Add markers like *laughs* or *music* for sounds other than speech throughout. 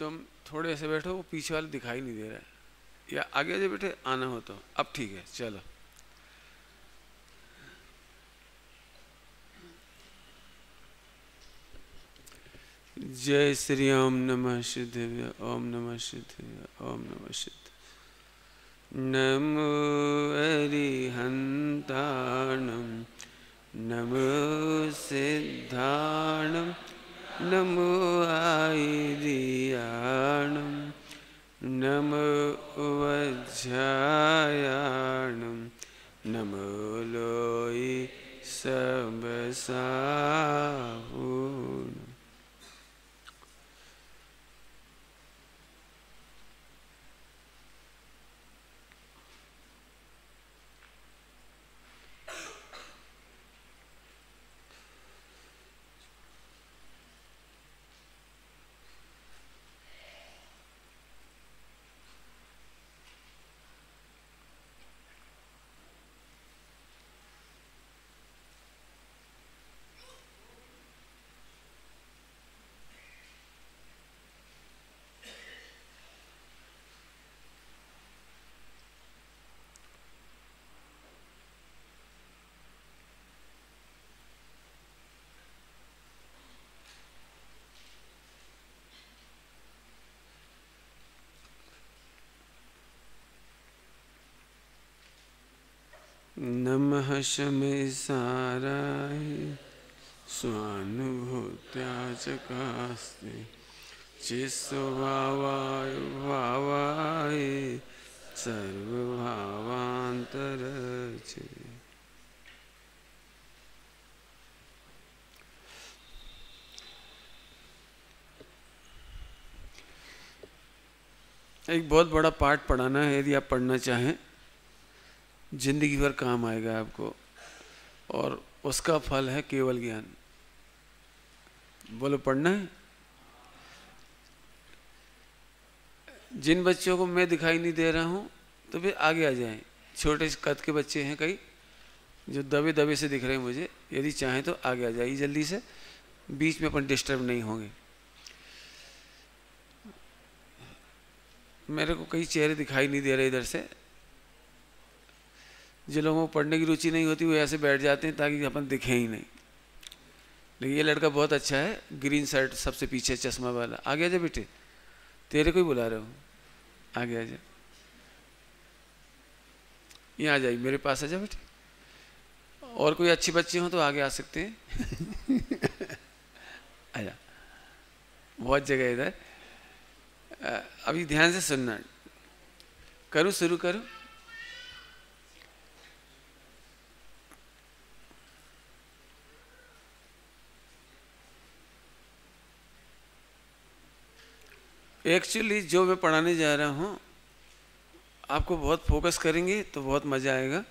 तुम थोड़े ऐसे बैठो, वो पीछे वाले दिखाई नहीं दे रहा है। या आगे जो बैठे, आना हो तो। अब ठीक है, चलो। जय श्री ओम नमः सिद्धव्य ओम नमः सिद्धव्य ओम नमः सिद्ध नमो अरिहन्ताणं, नमो सिद्धाणं। नमो आयिरियाणं नमो वज्रायाणं नमो लोयि सबसाहूणम् नमः शमैसाराय। स्वानुभूत्या चकास्ति चिस्वभावाय भावाय। सर्वभावान्तरचे। एक बहुत बड़ा पाठ पढ़ाना है, यदि आप पढ़ना चाहें। ज़िंदगी भर काम आएगा आपको। और उसका फल है केवल ज्ञान। बोलो, पढ़ना है? जिन बच्चों को मैं दिखाई नहीं दे रहा हूँ तो फिर आगे आ जाएँ। छोटे कद के बच्चे हैं कई, जो दबे दबे से दिख रहे हैं मुझे। यदि चाहें तो आगे आ जाइए जल्दी से। बीच में अपन डिस्टर्ब नहीं होंगे। मेरे को कई चेहरे दिखाई नहीं दे रहे इधर से। जिन लोगों को पढ़ने की रुचि नहीं होती, वो ऐसे बैठ जाते हैं ताकि अपन दिखे ही नहीं। लेकिन ये लड़का बहुत अच्छा है ग्रीन शर्ट सबसे पीछे, चश्मा वाला। आगे आ जा बेटे। तेरे को ही बुला रहे हो। आगे आ जा। यहाँ आ जाइए, मेरे पास आ जा बेटे। और कोई अच्छी बच्चे हो तो आगे आ सकते हैं। *laughs* आजा। बहुत जगह इधर। अभी ध्यान से सुनना। करूँ, शुरू करूँ। एक्चुअली जो मैं पढ़ाने जा रहा हूँ, आपको बहुत फोकस करेंगे तो बहुत मज़ा आएगा।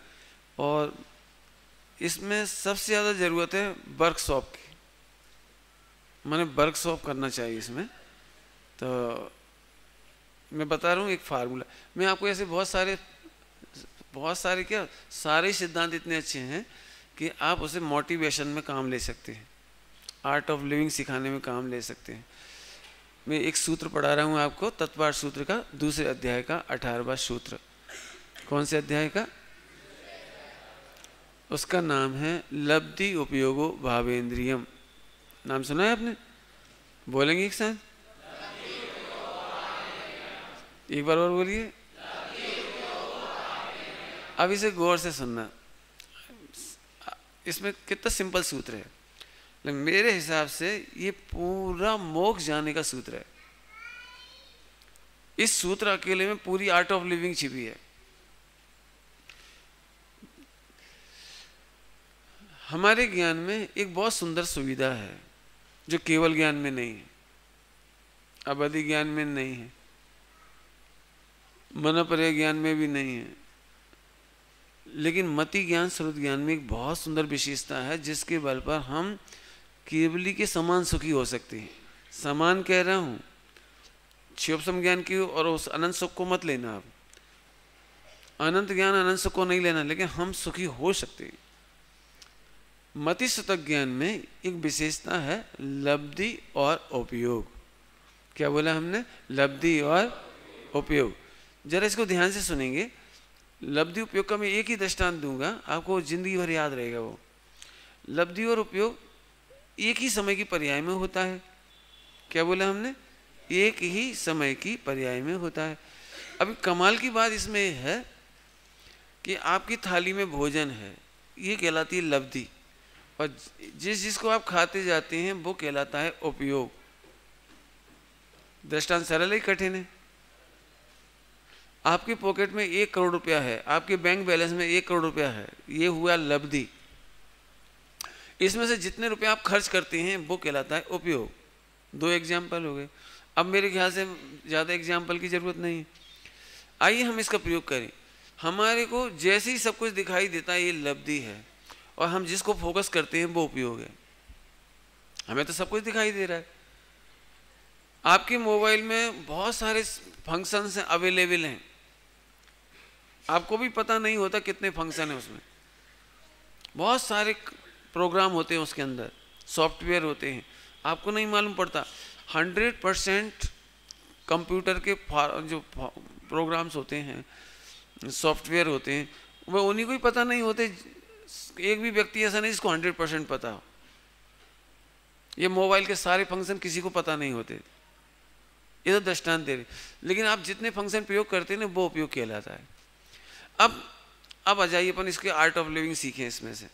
और इसमें सबसे ज़्यादा ज़रूरत है वर्कशॉप की। मैंने वर्कशॉप करना चाहिए इसमें। तो मैं बता रहा हूँ एक फार्मूला मैं आपको ऐसे बहुत सारे बहुत सारे क्या, सारे सिद्धांत इतने अच्छे हैं कि आप उसे मोटिवेशन में काम ले सकते हैं। आर्ट ऑफ़ लिविंग सिखाने में काम ले सकते हैं। मैं एक सूत्र पढ़ा रहा हूँ आपको, तत्वार सूत्र का दूसरे अध्याय का अठारहवा सूत्र। कौन से अध्याय का? उसका नाम है लब्धि उपयोगो भावेंद्रियम। नाम सुना है आपने? बोलेंगे एक साथ? एक बार और बोलिए। अब इसे गौर से सुनना। इसमें कितना सिंपल सूत्र है। मेरे हिसाब से ये पूरा मोक्ष जाने का सूत्र है। इस सूत्र अकेले में पूरी आर्ट ऑफ़ लिविंग छिपी है। हमारे ज्ञान में एक बहुत सुंदर सुविधा है, जो केवल ज्ञान में नहीं है अवधि ज्ञान में नहीं है, मनोपर्य ज्ञान में भी नहीं है, लेकिन मति ज्ञान श्रुत ज्ञान में एक बहुत सुंदर विशेषता है, जिसके बल पर हम केवली के समान सुखी हो सकते हैं। समान कह रहा हूँ शिवसम ज्ञान की और उस अनंत सुख को मत लेना आप। अनंत ज्ञान अनंत सुख को नहीं लेना, लेकिन हम सुखी हो सकते हैं। मति सुतक ज्ञान में एक विशेषता है, लब्धि और उपयोग। क्या बोला हमने? लब्धि और उपयोग। जरा इसको ध्यान से सुनेंगे। लब्धि उपयोग का मैं एक ही दृष्टांत दूँगा, आपको ज़िंदगी भर याद रहेगा वो। लब्धि और उपयोग एक ही समय की पर्याय में होता है। क्या बोला हमने? एक ही समय की पर्याय में होता है। अभी कमाल की बात इसमें है कि आपकी थाली में भोजन है, ये कहलाती है लब्धि। और जिस जिसको आप खाते जाते हैं, वो कहलाता है उपयोग। दृष्टांत सरल ही, कठिन है। आपके पॉकेट में एक करोड़ रुपया है, आपके बैंक बैलेंस में एक करोड़ रुपया है, ये हुआ लब्धि। इसमें से जितने रुपए आप खर्च करते हैं, वो कहलाता है उपयोग। दो एग्ज़ाम्पल हो गए। अब मेरे ख्याल से ज़्यादा एग्ज़ाम्पल की ज़रूरत नहीं है। आइए हम इसका प्रयोग करें। हमारे को जैसे ही सब कुछ दिखाई देता है, ये लब्धि है। और हम जिसको फोकस करते हैं, वो उपयोग है। हमें तो सब कुछ दिखाई दे रहा है। आपके मोबाइल में बहुत सारे फ़ंक्शंस अवेलेबल हैं। आपको भी पता नहीं होता कितने फ़ंक्शन है उसमें। बहुत सारे प्रोग्राम होते हैं उसके अंदर, सॉफ्टवेयर होते हैं। आपको नहीं मालूम पड़ता, हंड्रेड परसेंट कंप्यूटर के जो प्रोग्राम्स होते हैं, सॉफ्टवेयर होते हैं वह उन्हीं को ही पता नहीं होते, एक भी व्यक्ति ऐसा नहीं जिसको हंड्रेड परसेंट पता हो। ये मोबाइल के सारे फ़ंक्शन किसी को पता नहीं होते। ये तो दृष्टांत दे रहे लेकिन आप जितने फ़ंक्शन प्रयोग करते हैं ना, वो उपयोग किया जाता है। अब अब आ जाइए अपन इसके आर्ट ऑफ़ लिविंग सीखें इसमें से।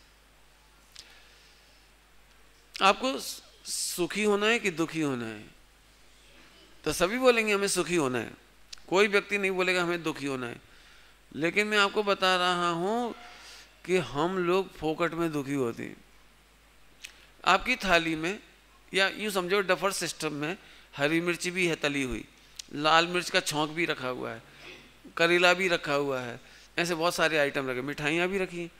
आपको सुखी होना है कि दुखी होना है? तो सभी बोलेंगे हमें सुखी होना है। कोई व्यक्ति नहीं बोलेगा हमें दुखी होना है। लेकिन मैं आपको बता रहा हूँ कि हम लोग फोकट में दुखी होते हैं। आपकी थाली में या यूँ समझो डफर सिस्टम में हरी मिर्ची भी है तली हुई, लाल मिर्च का छोंक भी रखा हुआ है, करेला भी रखा हुआ है, ऐसे बहुत सारे आइटम रखे, मिठाइयाँ भी रखी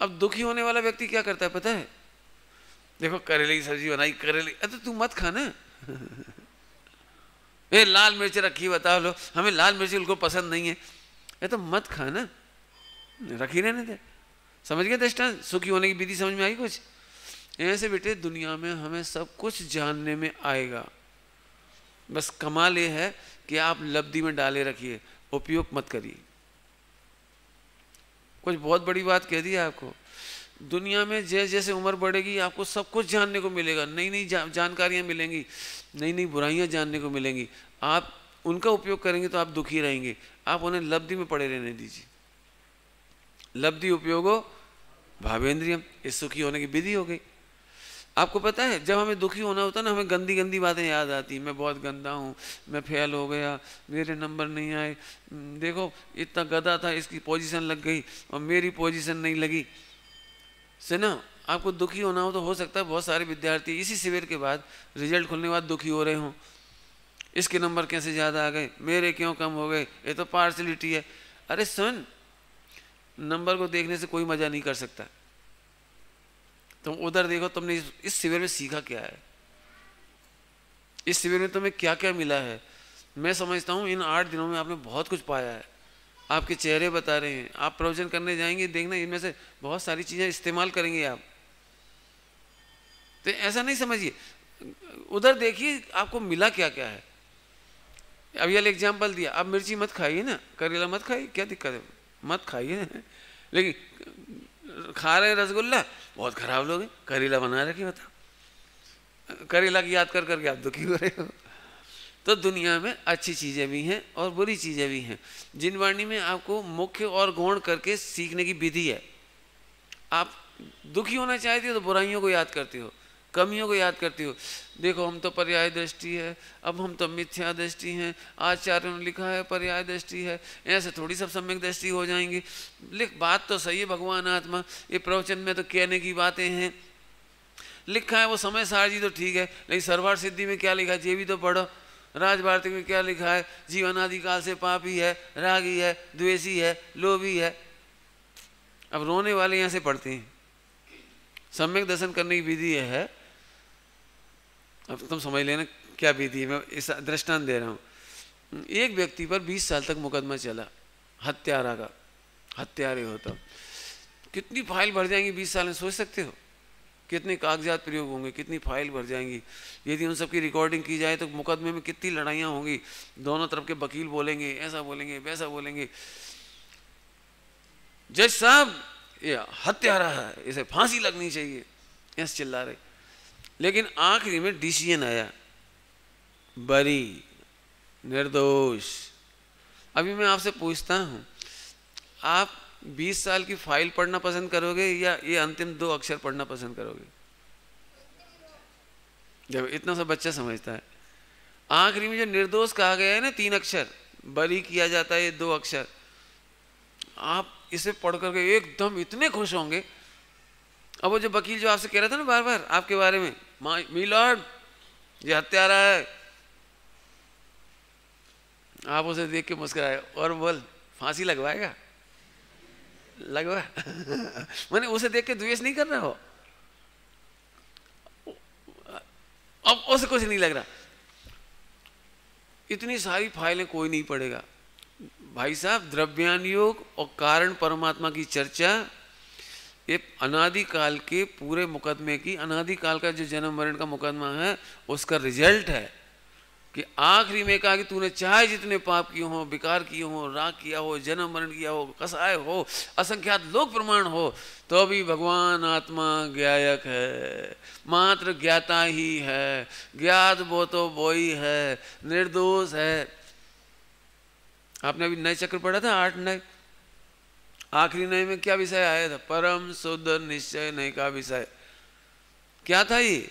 अब दुखी होने वाला व्यक्ति क्या करता है पता है? देखो करेले की सब्ज़ी बनाई, करेले। अरे तू मत खाना ये लाल मिर्च रखी, बताओ लो। हमें लाल मिर्च बिल्कुल पसंद नहीं है। ये तो मत खाना रखी रहने दे। समझ गए दृष्टान सुखी होने की विधि समझ में आई कुछ? ऐसे बेटे, दुनिया में हमें सब कुछ जानने में आएगा। बस कमाल ये है कि आप लब्धि में डाले रखिए। उपयोग मत करिए। कुछ बहुत बड़ी बात कह दी आपको। दुनिया में जैसे जैसे उम्र बढ़ेगी आपको सब कुछ जानने को मिलेगा। नई नई जा, जानकारियाँ मिलेंगी नई नई बुराइयाँ जानने को मिलेंगी। आप उनका उपयोग करेंगे तो आप दुखी रहेंगे। आप उन्हें लब्धि में पड़े रहने दीजिए। लब्धि उपयोगो भावेंद्रियम इस सुखी होने की विधि हो गई। आपको पता है जब हमें दुखी होना होता है ना हमें गंदी गंदी बातें याद आती मैं बहुत गंदा हूँ मैं फेल हो गया मेरे नंबर नहीं आए। देखो इतना गदा था इसकी पोजीशन लग गई और मेरी पोजीशन नहीं लगी। से ना आपको दुखी होना हो तो हो सकता है बहुत सारे विद्यार्थी इसी शिविर के बाद रिज़ल्ट खुलने के बाद दुखी हो रहे हों। इसके नंबर कैसे ज़्यादा आ गए? मेरे क्यों कम हो गए? ये तो पार्सलिटी है। अरे सुन नंबर को देखने से कोई मज़ा नहीं कर सकता। तुम उधर देखो तुमने इस, इस शिविर में सीखा क्या है? इस शिविर में तुम्हें क्या क्या मिला है? मैं समझता हूँ इन आठ दिनों में आपने बहुत कुछ पाया है। आपके चेहरे बता रहे हैं, आप प्रवचन करने जाएँगे, देखना इनमें से बहुत सारी चीज़ें इस्तेमाल करेंगे आप। तो ऐसा नहीं समझिए, उधर देखिए आपको मिला क्या क्या है। अब ये एग्ज़ाम्पल दिया आप मिर्ची मत खाइए ना, करेला मत खाइए, क्या दिक्कत है? मत खाइए। ना लेकिन खा रहे रसगुल्ला, बहुत खराब लोग हैं, करेला बना रखे, बताओ। करेला की याद कर करके आप दुखी हो रहे हो। तो दुनिया में अच्छी चीज़ें भी हैं और बुरी चीज़ें भी हैं। जिन वाणी में आपको मुख्य और गौण करके सीखने की विधि है। आप दुखी होना चाहते हो तो बुराइयों को याद करते हो, कमियों को याद करती हो। देखो, हम तो पर्याय दृष्टि है, अब हम तो मिथ्या दृष्टि हैं आचार्य ने लिखा है, पर्याय दृष्टि है ऐसे थोड़ी सब सम्यक दृष्टि हो जाएँगी। लिख बात तो सही है, भगवान आत्मा, ये प्रवचन में तो कहने की बातें हैं। लिखा है वो समय सार जी तो ठीक है, लेकिन सर्वार सिद्धि में क्या लिखा है? ये भी तो पढ़ो। राज भारती में क्या लिखा है? जीवन आदिकाल से पापी है, रागी है, द्वेषी है, लोभी है। अब रोने वाले यहाँ से पढ़ते हैं। सम्यक दर्शन करने की विधि यह है। अब तुम समझ लेना क्या विधि है। मैं इस दृष्टांत दे रहा हूँ। एक व्यक्ति पर 20 साल तक मुकदमा चला, हत्यारा का। हत्यारे हो तो कितनी फ़ाइल भर जाएँगी 20 साल में, सोच सकते हो? कितने कागजात प्रयोग होंगे, कितनी फ़ाइल भर जाएँगी। यदि उन सबकी रिकॉर्डिंग की जाए तो मुकदमे में कितनी लड़ाइयाँ होंगी। दोनों तरफ़ के वकील बोलेंगे, ऐसा बोलेंगे, वैसा बोलेंगे। जज साहब, ये हत्यारा है, इसे फांसी लगनी चाहिए ऐसे चिल्ला रहे लेकिन आखिरी में डिसीज़न आया, बरी, निर्दोष। अभी मैं आपसे पूछता हूँ, आप 20 साल की फ़ाइल पढ़ना पसंद करोगे या ये अंतिम दो अक्षर पढ़ना पसंद करोगे? जब इतना सा बच्चा समझता है। आखिरी में जो निर्दोष कहा गया है ना, तीन अक्षर, बरी किया जाता है ये दो अक्षर। आप इसे पढ़ करके एकदम इतने खुश होंगे। अब वो जो वकील जो आपसे कह रहा था ना बार बार आपके बारे में मी लॉर्ड, ये हत्यारा है। आप उसे देख के मुस्कुराए और बोल, फांसी लगवाएगा? लगवा *laughs* मैंने उसे देख के द्वेष नहीं कर रहा हो। अब उसे कुछ नहीं लग रहा। इतनी सारी फाइलें कोई नहीं पड़ेगा भाई साहब द्रव्यान योग और कारण परमात्मा की चर्चा, ये अनादिकाल के पूरे मुकदमे की, अनादिकाल का जो जन्म मरण का मुकदमा है, उसका रिज़ल्ट है। कि आखिरी में कहा कि तूने चाहे जितने पाप किए हो, विकार किए हो राग किया हो, जन्म मरण किया हो कसाय हो, असंख्यात लोक प्रमाण हो तो भी भगवान आत्मा ज्ञायक है। मात्र ज्ञाता ही है। ज्ञात वो तो वो है। निर्दोष है। आपने अभी नए चक्र पढ़ा था? आठ नए? आखिरी नए में क्या विषय आया था? परम शुद्ध निश्चय नए का विषय। क्या था ये?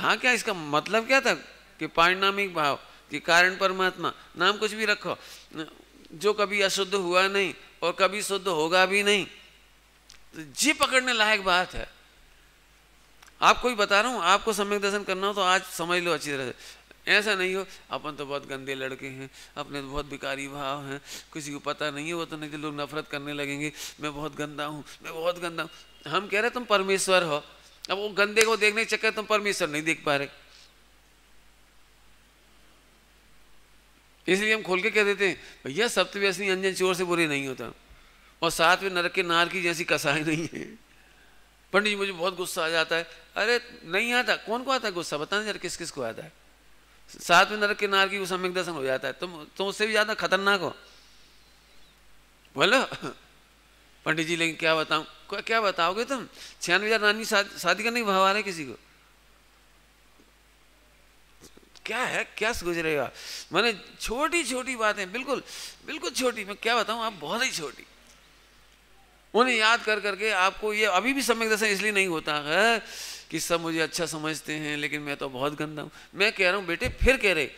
था क्या इसका मतलब क्या था? कि पारिणामिक भाव, कि कारण परमात्मा, नाम कुछ भी रखो। जो कभी अशुद्ध हुआ नहीं और कभी शुद्ध होगा भी नहीं तो जी पकड़ने लायक बात है। आपको ही बता रहा हूँ, आपको सम्यक दर्शन करना हो तो आज समझ लो अच्छी तरह से। ऐसा नहीं हो, अपन तो बहुत गंदे लड़के हैं, अपने तो बहुत बिकारी भाव हैं, किसी को पता नहीं है, वो तो नहीं तो लोग नफरत करने लगेंगे। मैं बहुत गंदा हूँ, मैं बहुत गंदा हूँ। हम कह रहे तुम परमेश्वर हो। अब वो गंदे को देखने के चक्कर तुम परमेश्वर नहीं देख पा रहे। इसलिए हम खोल के कह देते हैं, भैया सप्तव्यसनी अंजन चोर से बुरे नहीं होता। और साथ में नरक के नार की जैसी कसाई नहीं है। पंडित जी, मुझे बहुत गुस्सा आ जाता है। अरे, नहीं आता। कौन को आता है गुस्सा? बताना जरा किस किस को आता है? साथ में नरक के नार की सम्यक दर्शन हो जाता है। तुम तुम उससे भी ज़्यादा खतरनाक हो। बोलो। पंडित जी, लेकिन क्या बताऊँ? क्या बताओगे तुम? छियानवे हज़ार नानी शादी की भाव आ रहे किसी को? क्या है? क्या गुजरेगा मैंने छोटी छोटी बातें, बिल्कुल बिल्कुल छोटी, मैं क्या बताऊँ, आप बहुत ही छोटी। उन्हें याद कर करके आपको ये अभी भी सम्यक दर्शन इसलिए नहीं होता है कि सब मुझे अच्छा समझते हैं, लेकिन मैं तो बहुत गंदा हूँ। मैं कह रहा हूँ, बेटे, फिर कह रहे,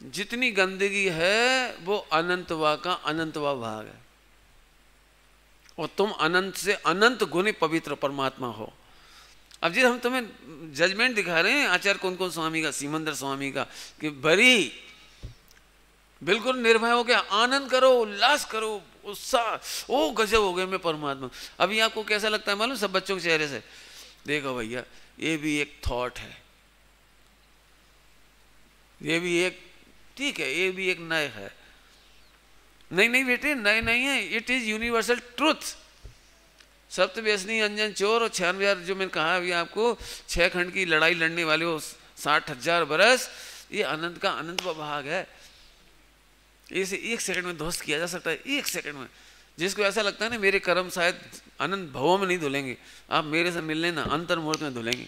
जितनी गंदगी है, वो अनंतवा का अनंतवा भाग है। और तुम अनंत से अनंत गुणी पवित्र परमात्मा हो। अब जी, हम तुम्हें जजमेंट दिखा रहे हैं, आचार्य कौन कौन स्वामी का, सीमंदर स्वामी का, कि बरी, बिल्कुल निर्भय हो गया, आनंद करो, उल्लास करो, उत्साह, ओ गजब हो गए मैं परमात्मा। अभी आपको कैसा लगता है मालूम, सब बच्चों के चेहरे से? देखो भैया, ये भी एक थॉट है। ये भी एक, ठीक है, ये भी एक नए है। नहीं नहीं बेटे, नए नहीं है इट इज़ यूनिवर्सल ट्रूथ सप्त व्यसनी, अंजन चोर और छियानवे हज़ार जो मैंने कहा अभी आपको, छह खंड की लड़ाई लड़ने वाले हो, साठ हज़ार बरस, ये अनंत का अनंत भाग है। इसे एक सेकंड में ध्वस्त किया जा सकता है, एक सेकंड में। जिसको ऐसा लगता है ना, मेरे कर्म शायद अनंत भवों में नहीं धुलेंगे। आप मेरे से मिलने ना अंतर मुहूर्त में धुलेंगे।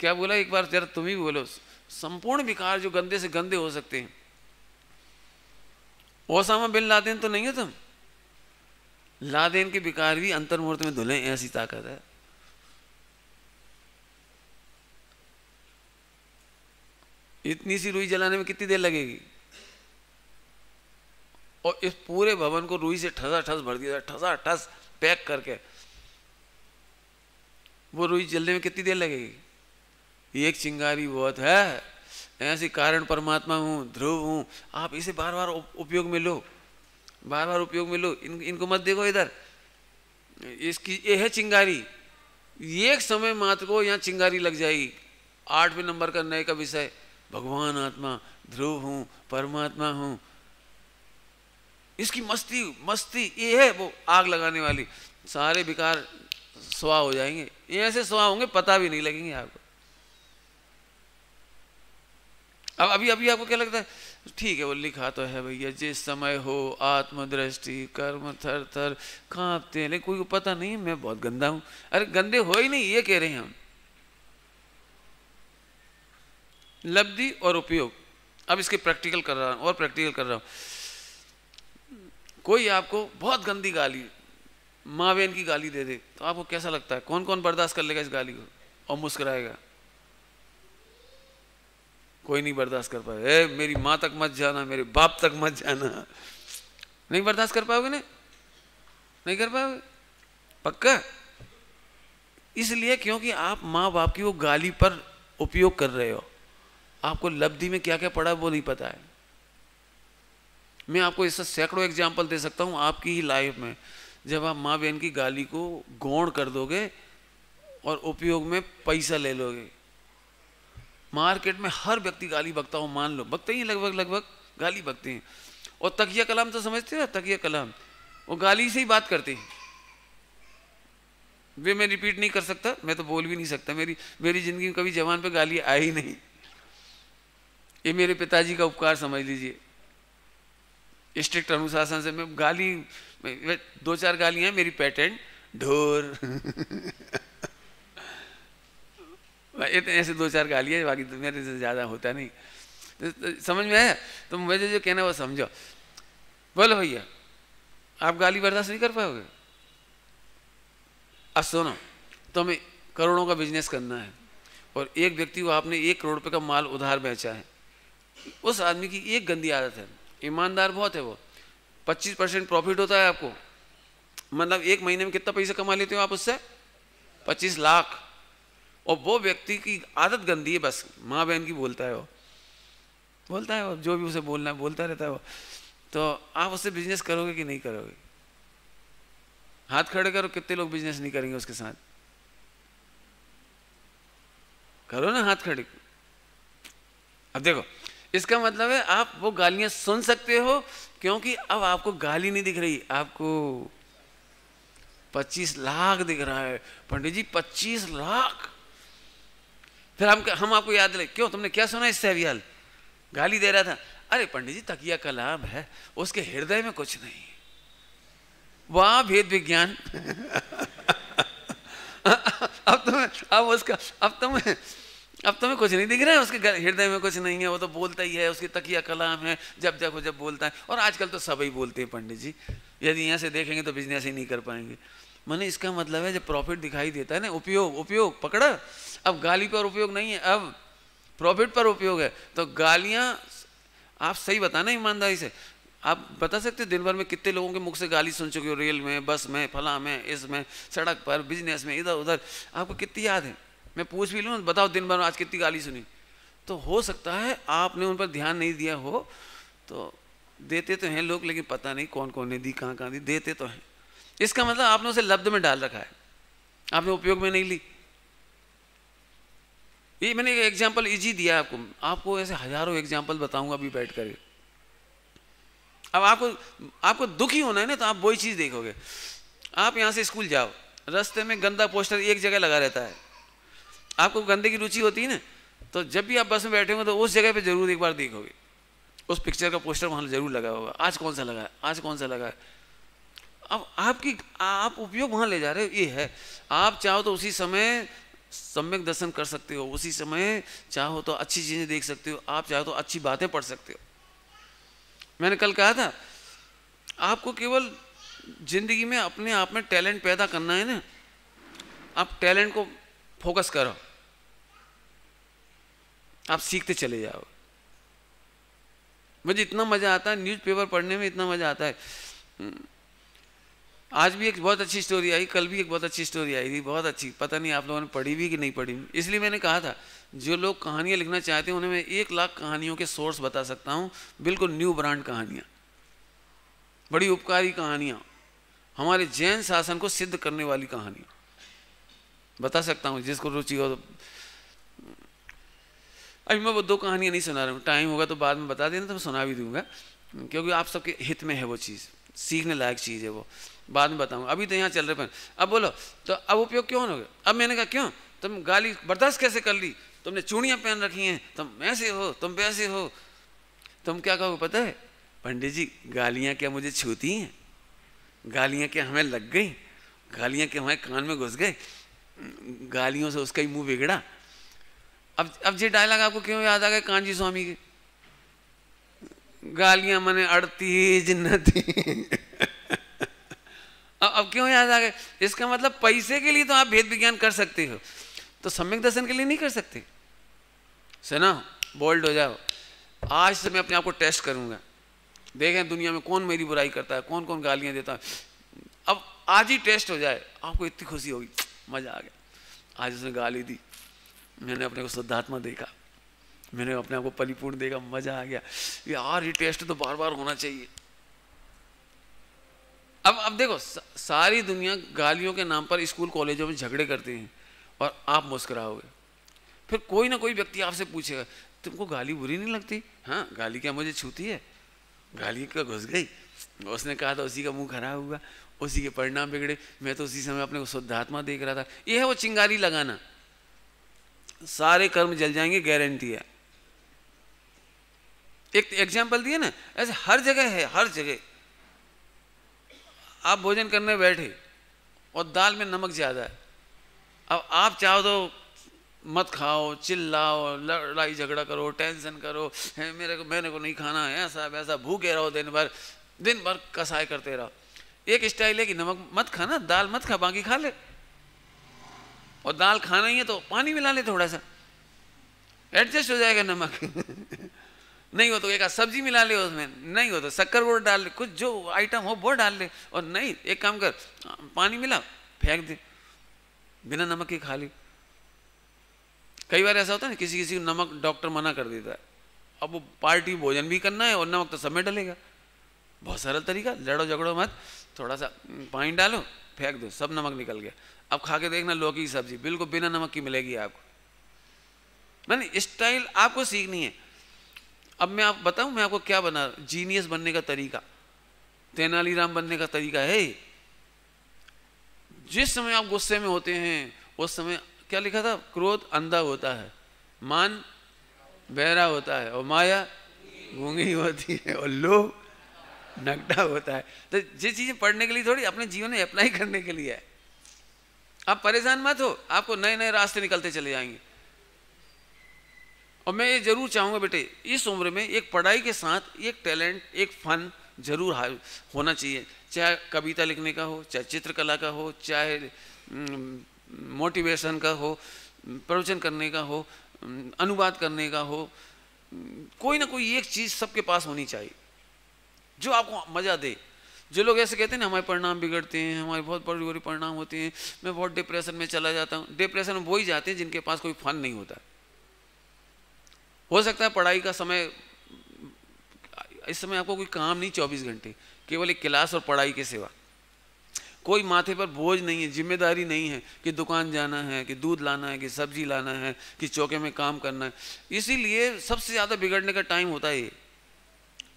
क्या बोला? एक बार जरा तुम ही बोलो। संपूर्ण विकार जो गंदे से गंदे हो सकते हैं। ओसामा बिन लादेन तो नहीं है तुम? लादेन के विकार भी अंतर मुहूर्त में धुले, ऐसी ताकत है। इतनी सी रुई जलाने में कितनी देर लगेगी? और इस पूरे भवन को रुई से ठसा ठस भर दिया ठसा ठस पैक करके। वो रुई जलने में कितनी देर लगेगी? एक चिंगारी बहुत है। ऐसे कारण परमात्मा हूँ, ध्रुव हूँ, आप इसे बार बार उपयोग में लो। बार बार उपयोग में लो। इन, इनको मत देखो इधर। इसकी, ये है चिंगारी। एक समय मात्र को यहाँ चिंगारी लग जाएगी। आठवें नंबर का नए का विषय। भगवान आत्मा, ध्रुव हूँ, परमात्मा हूँ। इसकी मस्ती मस्ती, ये है वो आग लगाने वाली। सारे बेकार सुहा हो जाएँगे। ऐसे सुहा होंगे, पता भी नहीं लगेंगे आपको। अब, अभी अभी आपको क्या लगता है? ठीक है, वो लिखा तो है भैया, जिस समय हो आत्मदृष्टि, कर्म थर थर, कांपते हैं। लेकिन कोई को पता नहीं, मैं बहुत गंदा हूँ। अरे, गंदे हो ही नहीं, ये कह रहे हैं हम। लब्धि और उपयोग। अब इसके प्रैक्टिकल कर रहा हूँ, और प्रैक्टिकल कर रहा हूँ। कोई आपको बहुत गंदी गाली, माँ बहन की गाली दे दे तो आपको कैसा लगता है? कौन कौन बर्दाश्त कर लेगा इस गाली को? और मुस्कुराएगा। कोई नहीं बर्दाश्त कर पाए मेरी माँ तक मत जाना, मेरे बाप तक मत जाना। नहीं बर्दाश्त कर पाओगे ना? नहीं कर पाओगे? पक्का? इसलिए क्योंकि आप माँ बाप की वो गाली पर उपयोग कर रहे हो। आपको लब्धि में क्या क्या पड़ा वो नहीं पता है। मैं आपको इससे सैकड़ों एग्ज़ाम्पल दे सकता हूँ आपकी ही लाइफ में। जब आप माँ बहन की गाली को गौण कर दोगे और उपयोग में पैसा ले लोगे। मार्केट में हर व्यक्ति गाली बकता हो, मान लो। बकते ही लगभग लगभग गाली बकते हैं। और तकिया कलाम तो समझते हो तकिया कलाम। वो गाली से ही बात करते हैं। वे मैं रिपीट नहीं कर सकता, मैं तो बोल भी नहीं सकता। मेरी मेरी ज़िंदगी में कभी जवान पे गाली आई नहीं। ये मेरे पिताजी का उपकार समझ लीजिए। स्ट्रिक्ट अनुशासन से मैं गाली दो चार गालियाँ मेरी पैटेंट ढोर। *laughs* इतने ऐसे दो चार गालियाँ बाकी तो मेरे से ज़्यादा होता नहीं। तो, तो समझ में आया? तो मुझे जो कहना वो समझो। बोलो भैया आप गाली बर्दाश्त नहीं कर पाओगे? अब सुनो तो हमें करोड़ों का बिज़नेस करना है और एक व्यक्ति को आपने एक करोड़ रुपए का माल उधार बेचा है। उस आदमी की एक गंदी आदत है। ईमानदार बहुत है वो। पच्चीस परसेंट प्रॉफिट होता है आपको। मतलब एक महीने में कितना पैसा कमा लेते हो आप उससे? पच्चीस लाख। और वो व्यक्ति की आदत गंदी है, बस माँ बहन की बोलता है वो। बोलता है वो, जो भी उसे बोलना है, बोलता रहता है वो। तो आप उससे बिज़नेस करोगे कि नहीं करोगे? हाथ खड़े करो, कितने लोग बिज़नेस नहीं करेंगे उसके साथ। करो ना हाथ खड़े। अब देखो, इसका मतलब है आप वो गालियाँ सुन सकते हो, क्योंकि अब आपको गाली नहीं दिख रही। आपको पच्चीस लाख दिख रहा है। पंडित जी, पच्चीस लाख? फिर हम हम आपको याद ले क्यों? तुमने क्या सुना इससे अभी गाली दे रहा था। अरे, पंडित जी, तकिया कलाम है, उसके हृदय में कुछ नहीं। वाह, भेद विज्ञान। अब तुम्हें, अब उसका, अब तुम्हें अब तुम्हें कुछ नहीं दिख रहा है, उसके हृदय में कुछ नहीं है, वो तो बोलता ही है, उसकी तकिया कलाम है, जब जब जब बोलता है। और आजकल तो ही बोलते हैं, पंडित जी। यदि यहाँ से देखेंगे तो बिज़नेस ही नहीं कर पाएँगे। मैंने इसका मतलब है, जब प्रॉफिट दिखाई देता है ना, उपयोग उपयोग, पकड़ा। अब गाली पर उपयोग नहीं है, अब प्रॉफिट पर उपयोग है। तो गालियाँ, आप सही बताना ईमानदारी से। आप बता सकते हो, दिन भर में कितने लोगों के मुख से गाली सुन चुके हो? रेल में, बस में, फला में इसमें सड़क पर बिज़नेस में, इधर उधर। आपको कितनी याद है? मैं पूछ भी लूँ, बताओ दिन भर में आज कितनी गाली सुनी? तो हो सकता है, आपने उन पर ध्यान नहीं दिया हो। तो देते तो हैं लोग, लेकिन पता नहीं कौन कौन ने दी कहाँ कहाँ दी। देते तो हैं। इसका मतलब आपने उसे लब्ध में डाल रखा है। आपने उपयोग में नहीं ली। ये मैंने एक एग्ज़ाम्पल इजी दिया आपको। आपको ऐसे हज़ारों एग्ज़ाम्पल बताऊँगा अभी बैठ कर। अब आपको आपको दुखी होना है ना तो आप वही चीज़ देखोगे। आप यहाँ से स्कूल जाओ। रास्ते में गंदा पोस्टर एक जगह लगा रहता है। आपको गंदे की रुचि होती है ना तो जब भी आप बस में बैठे होंगे तो उस जगह पे ज़रूर एक बार देखोगे। उस पिक्चर का पोस्टर वहाँ ज़रूर लगा होगा। आज कौन सा लगा? है आज कौन सा लगा? है अब आपकी, आप उपयोग वहाँ ले जा रहे हो, ये है। आप चाहो तो उसी समय सम्यक दर्शन कर सकते हो, उसी समय चाहो तो अच्छी चीज़ें देख सकते हो, आप चाहो तो अच्छी बातें पढ़ सकते हो। मैंने कल कहा था, आपको केवल ज़िंदगी में अपने आप में टैलेंट पैदा करना है ना, आप टैलेंट को फोकस करो। आप सीखते चले जाओ। मुझे इतना मज़ा आता है, न्यूज़पेपर पढ़ने में इतना मज़ा आता है। आज भी एक बहुत अच्छी स्टोरी आई, कल भी एक बहुत अच्छी स्टोरी आई थी, बहुत अच्छी। पता नहीं आप लोगों ने पढ़ी भी कि नहीं पढ़ी। इसलिए मैंने कहा था, जो लोग कहानियाँ लिखना चाहते हैं, उन्हें मैं एक लाख कहानियों के सोर्स बता सकता हूँ। बिल्कुल न्यू ब्रांड कहानियाँ। बड़ी उपकारी कहानियाँ। हमारे जैन शासन को सिद्ध करने वाली कहानियाँ। बता सकता हूँ, जिसको रुचि हो तो। अभी मैं वो दो कहानियाँ नहीं सुना रहा हूँ। टाइम होगा तो बाद में बता देना तो मैं सुना भी दूँगा। क्योंकि आप सबके हित में है वो चीज़। सीखने लायक चीज़ है वो। बाद में बताऊँगा। अभी तो यहाँ चल रहे पर अब बोलो तो अब उपयोग क्यों हो अब मैंने कहा, क्यों? तुम गाली बर्दाश्त कैसे कर ली? तुमने चूड़ियाँ पहन रखी हैं। तुम ऐसे हो, तुम वैसे हो। तुम क्या कहो पता है? पंडित जी, गालियाँ क्या मुझे छूती हैं? गालियाँ क्या हमें लग गई? गालियाँ क्या हमारे कान में घुस गए गालियों से उसका ही मुँह बिगड़ा? अब अब ये डायलॉग आपको क्यों याद आ गया कांजी स्वामी के? गालियाँ मने अड़ती जिन्नती अब अब क्यों याद आ गए? इसका मतलब पैसे के लिए तो आप भेद विज्ञान कर सकते हो। तो सम्यक दर्शन के लिए नहीं कर सकते। सुना बोल्ड हो जाओ। आज से मैं अपने आप को टेस्ट करूँगा। देखें दुनिया में कौन मेरी बुराई करता है कौन कौन गालियाँ देता है। अब आज ही टेस्ट हो जाए, आपको इतनी खुशी होगी। मज़ा आ गया। आज उसने गाली दी। मैंने अपने को शुद्धात्मा देखा। मैंने अपने आप को परिपूर्ण देखा। मज़ा आ गया। यार, ये टेस्ट तो बार बार होना चाहिए। अब अब देखो सारी दुनिया गालियों के नाम पर स्कूल कॉलेजों में झगड़े करते हैं और आप मुस्कुराओगे। फिर कोई ना कोई व्यक्ति आपसे पूछेगा, तुमको गाली बुरी नहीं लगती? हाँ गाली क्या मुझे छूती है? गाली क्या घुस गई। उसने कहा था, उसी का मुँह खराब हुआ, उसी के परिणाम बिगड़े, मैं तो उसी समय अपने शुद्धात्मा देख रहा था। ये है वो चिंगारी लगाना। सारे कर्म जल जाएँगे गारंटी है। एक एग्ज़ाम्पल दिए ना, ऐसे हर जगह है, हर जगह। आप भोजन करने बैठे और दाल में नमक ज़्यादा है। अब आप चाहो तो मत खाओ, चिल्लाओ, लड़ाई झगड़ा करो, टेंशन करो मेरे को, मैंने को नहीं खाना है, ऐसा, वैसा, भूखे रहो दिन भर दिन भर कसाई करते रहो। एक स्टाइल है कि नमक मत खाना, दाल मत खा, बाकी खा ले। और दाल खाना ही है तो पानी मिला ले थोड़ा सा। एडजस्ट हो जाएगा नमक। *laughs* नहीं हो तो एक सब्ज़ी मिला ले उसमें। नहीं हो तो शक्कर गुड़ डाल ले, कुछ जो आइटम हो वो डाल ले। और नहीं, एक काम कर, पानी मिला, फेंक दे। बिना नमक के खा ली। कई बार ऐसा होता है ना किसी किसी को नमक डॉक्टर मना कर देता है। अब वो पार्टी भोजन भी करना है और नमक तो सब में डलेगा। बहुत सरल तरीका, लड़ो झगड़ो मत। थोड़ा सा पानी डालो, फेंक दो, सब नमक निकल गया। अब खा के देखना लौकी की सब्ज़ी, बिल्कुल बिना नमक की मिलेगी आपको। मैंने स्टाइल आपको सीखनी है। अब मैं आप बताऊँ, मैं आपको क्या बना जीनियस बनने का तरीका, तेनालीराम बनने का तरीका है जिस समय आप गुस्से में होते हैं, उस समय क्या लिखा था? क्रोध अंधा होता है, मान बहरा होता है, और माया गूँगी होती है, और लोभ नकटा होता है। तो ये चीज़ें पढ़ने के लिए थोड़ी, अपने जीवन में अप्लाई करने के लिए है। आप परेशान मत हो, आपको नए नए रास्ते निकलते चले जाएँगे। और मैं ये ज़रूर चाहूँगा बेटे, इस उम्र में एक पढ़ाई के साथ एक टैलेंट, एक फन ज़रूर होना चाहिए। चाहे कविता लिखने का हो, चाहे चित्रकला का हो, चाहे मोटिवेशन का हो, प्रवचन करने का हो अनुवाद करने का हो, कोई ना कोई एक चीज़ सबके पास होनी चाहिए, जो आपको मज़ा दे। जो लोग ऐसे कहते हैं ना, हमारे परिणाम बिगड़ते हैं, हमारे बहुत बड़ी बड़े परिणाम होते हैं, मैं बहुत डिप्रेशन में चला जाता हूँ। डिप्रेशन में वही जाते हैं जिनके पास कोई फन नहीं होता। हो सकता है पढ़ाई का समय, इस समय आपको कोई काम नहीं चौबीस घंटे, केवल एक क्लास और पढ़ाई के सिवा। कोई माथे पर बोझ नहीं है, ज़िम्मेदारी नहीं है कि दुकान जाना है, कि दूध लाना है, कि सब्ज़ी लाना है, कि चौके में काम करना है। इसीलिए सबसे ज़्यादा बिगड़ने का टाइम होता है ये।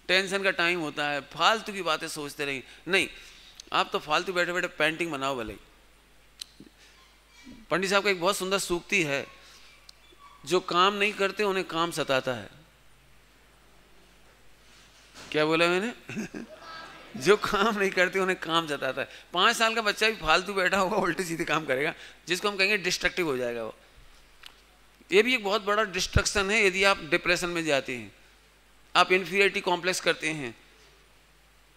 टेंशन का टाइम होता है, फालतू की बातें सोचते रहिए। नहीं, आप तो फालतू बैठे बैठे पेंटिंग बनाओ भले पंडित साहब का एक बहुत सुंदर सूक्ति है जो काम नहीं करते उन्हें काम सताता है। क्या बोला मैंने? *laughs* जो काम नहीं करते उन्हें काम सताता है। पाँच साल का बच्चा भी फालतू बैठा होगा, उल्टे सीधे काम करेगा, जिसको हम कहेंगे डिस्ट्रक्टिव हो जाएगा वो। ये भी एक बहुत बड़ा डिस्ट्रक्शन है यदि आप डिप्रेशन में जाते हैं। आप इन्फीरियरिटी कॉम्प्लेक्स करते हैं।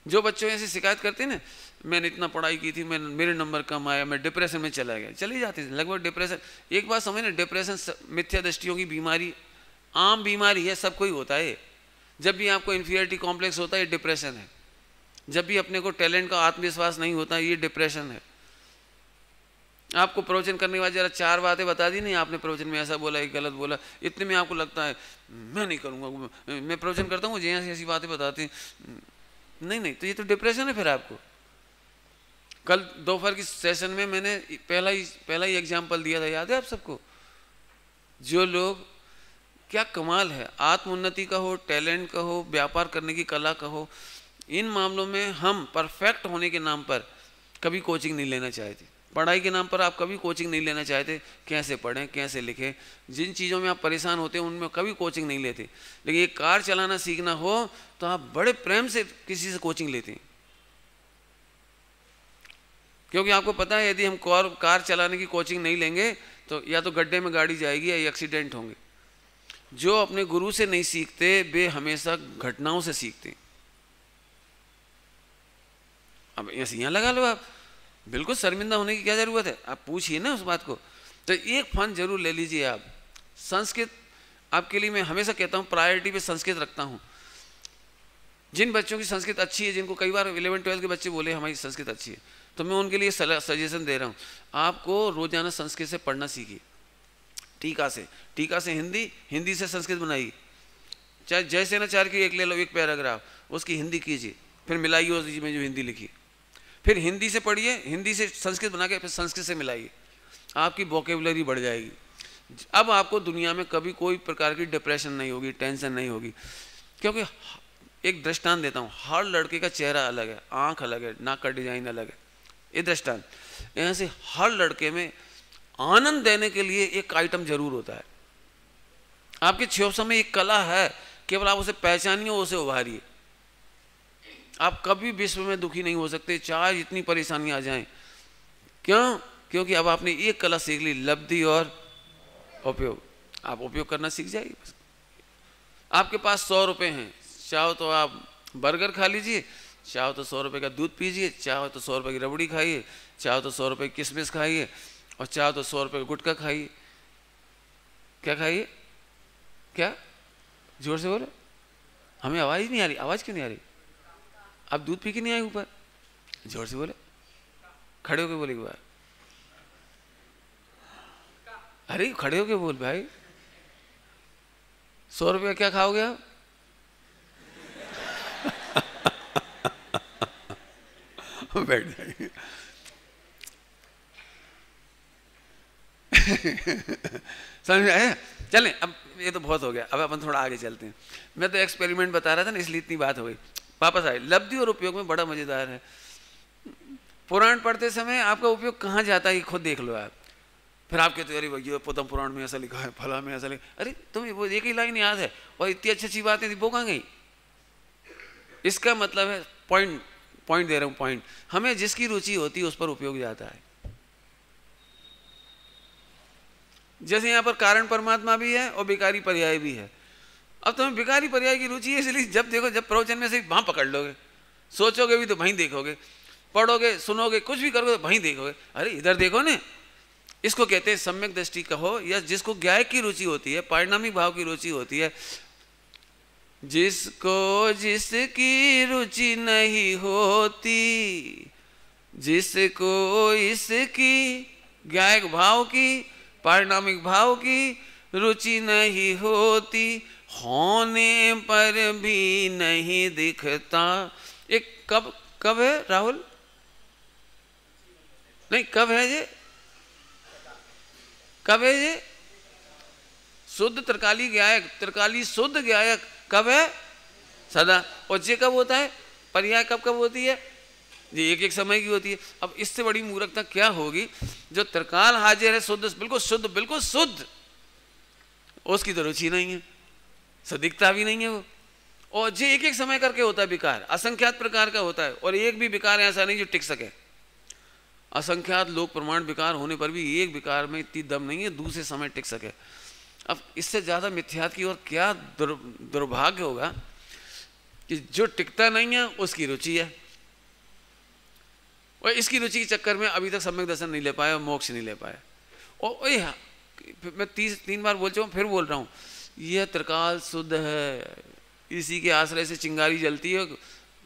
जो बच्चों ऐसे शिकायत करते हैं ना मैंने इतना पढ़ाई की थी, मैं, मेरे नंबर कम आया, मैं डिप्रेशन में चला गया। चली जाती थी, लगभग डिप्रेशन एक बात समझ ना डिप्रेशन मिथ्या दृष्टियों की बीमारी, आम बीमारी है सबको ही होता है। जब भी आपको इन्फीरियरिटी कॉम्प्लेक्स होता है, ये डिप्रेशन है। जब भी अपने को टैलेंट का आत्मविश्वास नहीं होता, ये डिप्रेशन है। आपको प्रवचन करने बाद जरा चार बातें बता दी, नहीं, आपने प्रवचन में ऐसा बोला, एक गलत बोला, इतने में आपको लगता है, मैं नहीं करूँगा, मैं प्रवचन करता हूँ जी ऐसी ऐसी बातें बताती नहीं नहीं तो ये तो डिप्रेशन है फिर आपको। कल दोपहर की सेशन में मैंने पहला ही पहला ही एग्ज़ाम्पल दिया था, याद है आप सबको? जो लोग, क्या कमाल है, आत्मोन्नति का हो टैलेंट का हो, व्यापार करने की कला का हो, इन मामलों में हम परफेक्ट होने के नाम पर कभी कोचिंग नहीं लेना चाहते पढ़ाई के नाम पर आप कभी कोचिंग नहीं लेना चाहते, कैसे पढ़ें, कैसे लिखें, जिन चीज़ों में आप परेशान होते हैं, उनमें कभी कोचिंग नहीं लेते। लेकिन ये कार चलाना सीखना हो तो आप बड़े प्रेम से किसी से कोचिंग लेते हैं। क्योंकि आपको पता है, यदि हम कार कार चलाने की कोचिंग नहीं लेंगे तो या तो गड्ढे में गाड़ी जाएगी या एक्सीडेंट होंगे। जो अपने गुरु से नहीं सीखते, वे हमेशा घटनाओं से सीखते अब ऐसे यहाँ लगा लो आप। बिल्कुल शर्मिंदा होने की क्या ज़रूरत है? आप पूछिए ना उस बात को। तो एक फन ज़रूर ले लीजिए आप। संस्कृत, आपके लिए मैं हमेशा कहता हूँ प्रायोरिटी पे संस्कृत रखता हूँ। जिन बच्चों की संस्कृत अच्छी है, जिनको कई बार इलेवन ट्वेल्थ के बच्चे बोले, हमारी संस्कृत अच्छी है। तो मैं उनके लिए सजेशन दे रहा हूँ। आपको रोज़ाना संस्कृत से पढ़ना सीखिए। टीका से। टीका से हिंदी हिंदी से संस्कृत बनाइए। चाहे चार की एक ले लो, एक पैराग्राफ, उसकी हिंदी कीजिए। फिर मिलाइए उसमें जो हिंदी लिखी। फिर हिंदी से पढ़िए, हिंदी से संस्कृत बना के फिर संस्कृत से मिलाइए। आपकी वोकेबलरी बढ़ जाएगी। अब आपको दुनिया में कभी कोई प्रकार की डिप्रेशन नहीं होगी टेंशन नहीं होगी। क्योंकि एक दृष्टांत देता हूँ। हर लड़के का चेहरा अलग है, आँख अलग है, नाक का डिज़ाइन अलग है। ये दृष्टांत। यहाँ से हर लड़के में आनंद देने के लिए एक आइटम ज़रूर होता है। आपके छेवसों में एक कला है, केवल आप उसे पहचानिए उसे उभारिए। आप कभी विश्व में दुखी नहीं हो सकते, चाहे इतनी परेशानियाँ आ जाएँ। क्यों? क्योंकि अब आपने एक कला सीख ली, लब्धि और उपयोग। आप उपयोग करना सीख जाइए आपके पास सौ रुपये हैं। चाहो तो आप बर्गर खा लीजिए चाहो तो सौ रुपये का दूध पीजिए, चाहो तो सौ रुपये की रबड़ी खाइए, चाहो तो सौ रुपये की किशमिश खाइए और चाहो तो सौ रुपये का गुटखा खाइए। क्या खाइए? क्या? ज़ोर से बोले। हमें आवाज़ नहीं आ रही। आवाज़ क्यों नहीं आ रही? आप दूध पी के नहीं आए ऊपर? ज़ोर से बोले। खड़े होके बोले बार। अरे, खड़े होके बोल भाई। सौ रुपया क्या खाओगे आप? *laughs* बैठ जाइए *laughs* समझ में आया? चलें, अब ये तो बहुत हो गया। अब अपन थोड़ा आगे चलते हैं। मैं तो एक्सपेरिमेंट बता रहा था ना, इसलिए इतनी बात हो गई। वापस आए। लब्धि और उपयोग में बड़ा मज़ेदार है। पुराण पढ़ते समय आपका उपयोग कहाँ जाता है खुद देख लो आप। फिर आप कहते अरे भैया पोतम पुराण में ऐसा लिखा है, फला में ऐसा लिखा अरे, तुम्हें वो एक ही लाइन याद है? और इतनी अच्छी अच्छी बातें थी, वो कहाँ गई? इसका मतलब है पॉइंट पॉइंट दे रहा हूँ, पॉइंट। हमें जिसकी रुचि होती है, उस पर उपयोग जाता है। जैसे यहाँ पर कारण परमात्मा भी है और बेकारी पर्याय भी है। अब तुम्हें भिखारी पर्याय की रुचि है, इसलिए जब देखो, जब प्रवचन में से वहाँ पकड़ लोगे, सोचोगे भी तो वहीं देखोगे, पढ़ोगे, सुनोगे, कुछ भी करोगे तो वहीं देखोगे। अरे, इधर देखो ने, इसको कहते हैं सम्यक दृष्टि कहो, या जिसको गाय की रुचि होती है, परिणामिक भाव की रुचि होती है जिसको जिसकी रुचि नहीं होती, जिसको इसकी गायक भाव की, परिणामिक भाव की रुचि नहीं होती, होने पर भी नहीं दिखता। एक कब कब है राहुल? नहीं, कब है ये? कब है ये? शुद्ध तरकाली गायक, तरकाली शुद्ध गायक कब है? सदा। और ये कब होता है? पर्याय कब कब होती है? ये एक एक समय की होती है। अब इससे बड़ी मूर्खता क्या होगी? जो तरकाल हाजिर है, शुद्ध, बिल्कुल शुद्ध बिल्कुल शुद्ध, उसकी तो रुचि नहीं है। सदिकता भी नहीं है वो। और जो एक एक समय करके होता है विकार। असंख्यात प्रकार का होता है। और एक भी विकार ऐसा नहीं जो टिक सके। असंख्यात लोक प्रमाण विकार होने पर भी एक विकार में इतनी दम नहीं है, दूसरे समय टिक सके। अब इससे ज़्यादा मिथ्यात की और क्या दुर्भाग्य होगा कि जो टिकता नहीं है, उसकी रुचि है। और इसकी रुचि के चक्कर में अभी तक सम्यक दर्शन नहीं ले पाया मोक्ष नहीं ले पाया और मैं तीस, तीन बार बोल चुका फिर बोल रहा हूँ, यह त्रिकाल शुद्ध है। इसी के आश्रय से चिंगारी जलती है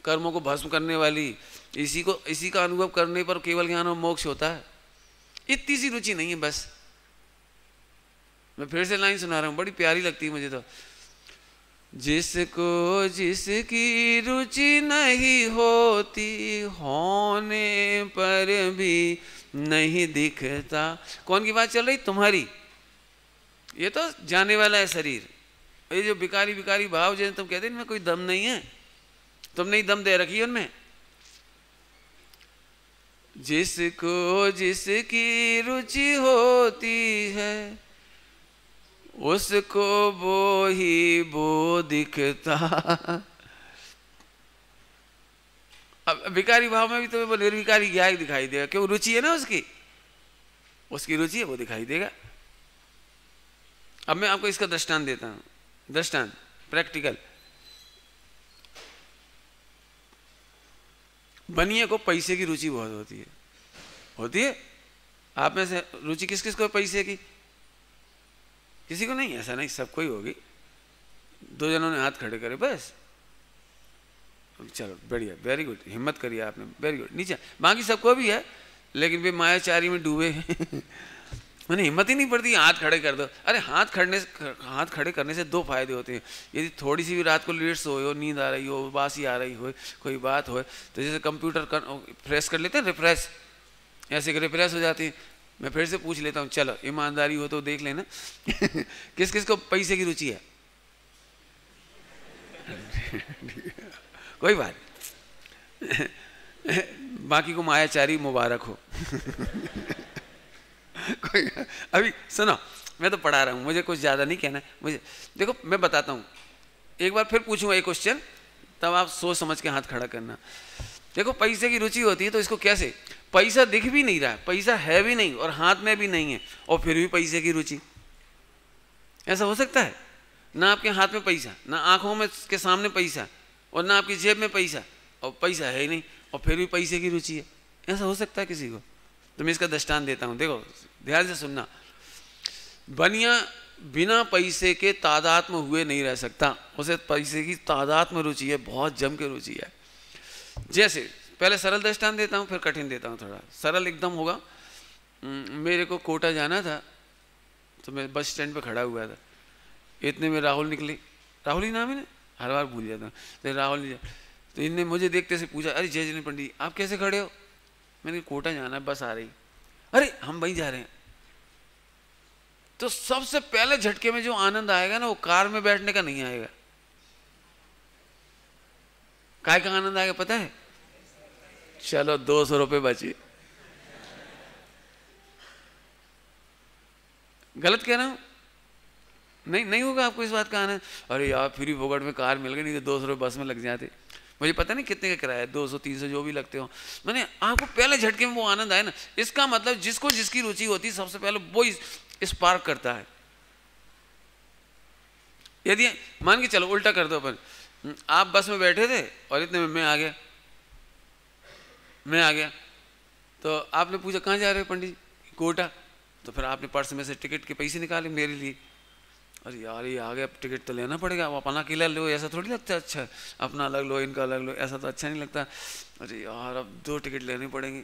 कर्मों को भस्म करने वाली। इसी को, इसी का अनुभव करने पर केवल ज्ञान और मोक्ष होता है। इतनी सी रुचि नहीं है बस। मैं फिर से लाइन सुना रहा हूँ, बड़ी प्यारी लगती है मुझे तो। जिसको जिसकी रुचि नहीं होती, होने पर भी नहीं दिखता। कौन की बात चल रही? तुम्हारी। ये तो जाने वाला है शरीर। ये जो बिकारी बिकारी भाव जैसे तुम कहते इनमें कोई दम नहीं है। तुमने ही दम दे रखी है उनमें। जिसको जिसकी रुचि होती है उसको वो ही वो दिखता। अब विकारी भाव में भी तुम्हें वो निर्विकारी ही दिखाई देगा? क्यों, रुचि है ना उसकी? उसकी रुचि है, वो दिखाई देगा। अब मैं आपको इसका दृष्टांत देता हूँ। दृष्टांत प्रैक्टिकल बनिए को पैसे की रुचि बहुत होती है। होती है? आप में से रुचि किस किस को पैसे की? किसी को नहीं, ऐसा नहीं सबको ही होगी। दो जनों ने हाथ खड़े करे, बस। चलो, बढ़िया वेरी गुड हिम्मत करिए आपने वेरी गुड नीचे, बाकी सबको भी है, लेकिन वे मायाचारी में डूबे। *laughs* मैंने हिम्मत ही नहीं पड़ती, हाथ खड़े कर दो। अरे, हाथ खड़ने हाथ खड़े करने से दो फ़ायदे होते हैं। यदि थोड़ी सी भी रात को लेट सो हो, नींद आ रही हो बासी आ रही हो, कोई बात हो तो जैसे कंप्यूटर कर फ्रेश कर लेते हैं रिफ्रेश ऐसे रिफ्रेश हो जाती है। मैं फिर से पूछ लेता हूँ, चलो, ईमानदारी हो तो देख लेना। *laughs* किस किस को पैसे की रुचि है? कोई बात *laughs* बाकी को मायाचारी मुबारक हो। *laughs* कोई अभी सुनो, मैं तो पढ़ा रहा हूँ, मुझे कुछ ज़्यादा नहीं कहना मुझे देखो, मैं बताता हूँ। एक बार फिर पूछूँगा एक क्वेश्चन तब आप सोच समझ के हाथ खड़ा करना। देखो, पैसे की रुचि होती है तो इसको कैसे? पैसा दिख भी नहीं रहा पैसा है भी नहीं और हाथ में भी नहीं है, और फिर भी पैसे की रुचि। ऐसा हो सकता है? ना आपके हाथ में पैसा, ना आँखों में के सामने पैसा, और ना आपकी जेब में पैसा, और पैसा है ही नहीं, और फिर भी पैसे की रुचि है। ऐसा हो सकता है किसी को? तो मैं इसका दृष्टान देता हूँ। देखो, ध्यान से सुनना। बनिया बिना पैसे के तादाद में हुए नहीं रह सकता। उसे पैसे की तादाद में रुचि है, बहुत जम के रुचि है। जैसे पहले सरल दृष्टान देता हूँ, फिर कठिन देता हूँ थोड़ा। सरल एकदम होगा। मेरे को कोटा जाना था तो मैं बस स्टैंड पे खड़ा हुआ था। इतने में राहुल निकले। राहुल ही नाम है ना? हर बार भूल जाता हूँ। तो राहुल तो इनने मुझे देखते से पूछा, अरे, जय जय पंडित आप कैसे खड़े हो? मैंने कोटा जाना है, बस आ रही अरे, हम वहीं जा रहे हैं। तो सबसे पहले झटके में जो आनंद आएगा ना, वो कार में बैठने का नहीं आएगा। काय का आनंद आएगा पता है? चलो, दो सौ रुपये बचे। गलत कह रहा हूँ? नहीं नहीं होगा आपको इस बात का आनंद। अरे यार, फ्री फोगट में कार मिल गई, नहीं तो दो सौ रुपये बस में लग जाते। मुझे पता नहीं कितने का किराया दो सौ, तीन सौ, जो भी लगते हो। मैंने आपको पहले झटके में वो आनंद आया ना, इसका मतलब जिसको जिसकी रुचि होती है सबसे पहले वो स्पार्क करता है। यदि, मान के चलो, उल्टा कर दो अपन। आप बस में बैठे थे और इतने में मैं आ गया। मैं आ गया। तो आपने पूछा, कहाँ जा रहे हो पंडित जी? कोटा। तो फिर आपने पर्स में से टिकट के पैसे निकाले मेरे लिए। अरे यार, ये आ गया टिकट तो लेना पड़ेगा। वो अपना अकेला लो, ऐसा थोड़ी लगता है अच्छा। अपना अलग लो, इनका अलग लो, ऐसा तो अच्छा नहीं लगता। अरे यार, अब दो टिकट लेने पड़ेंगे।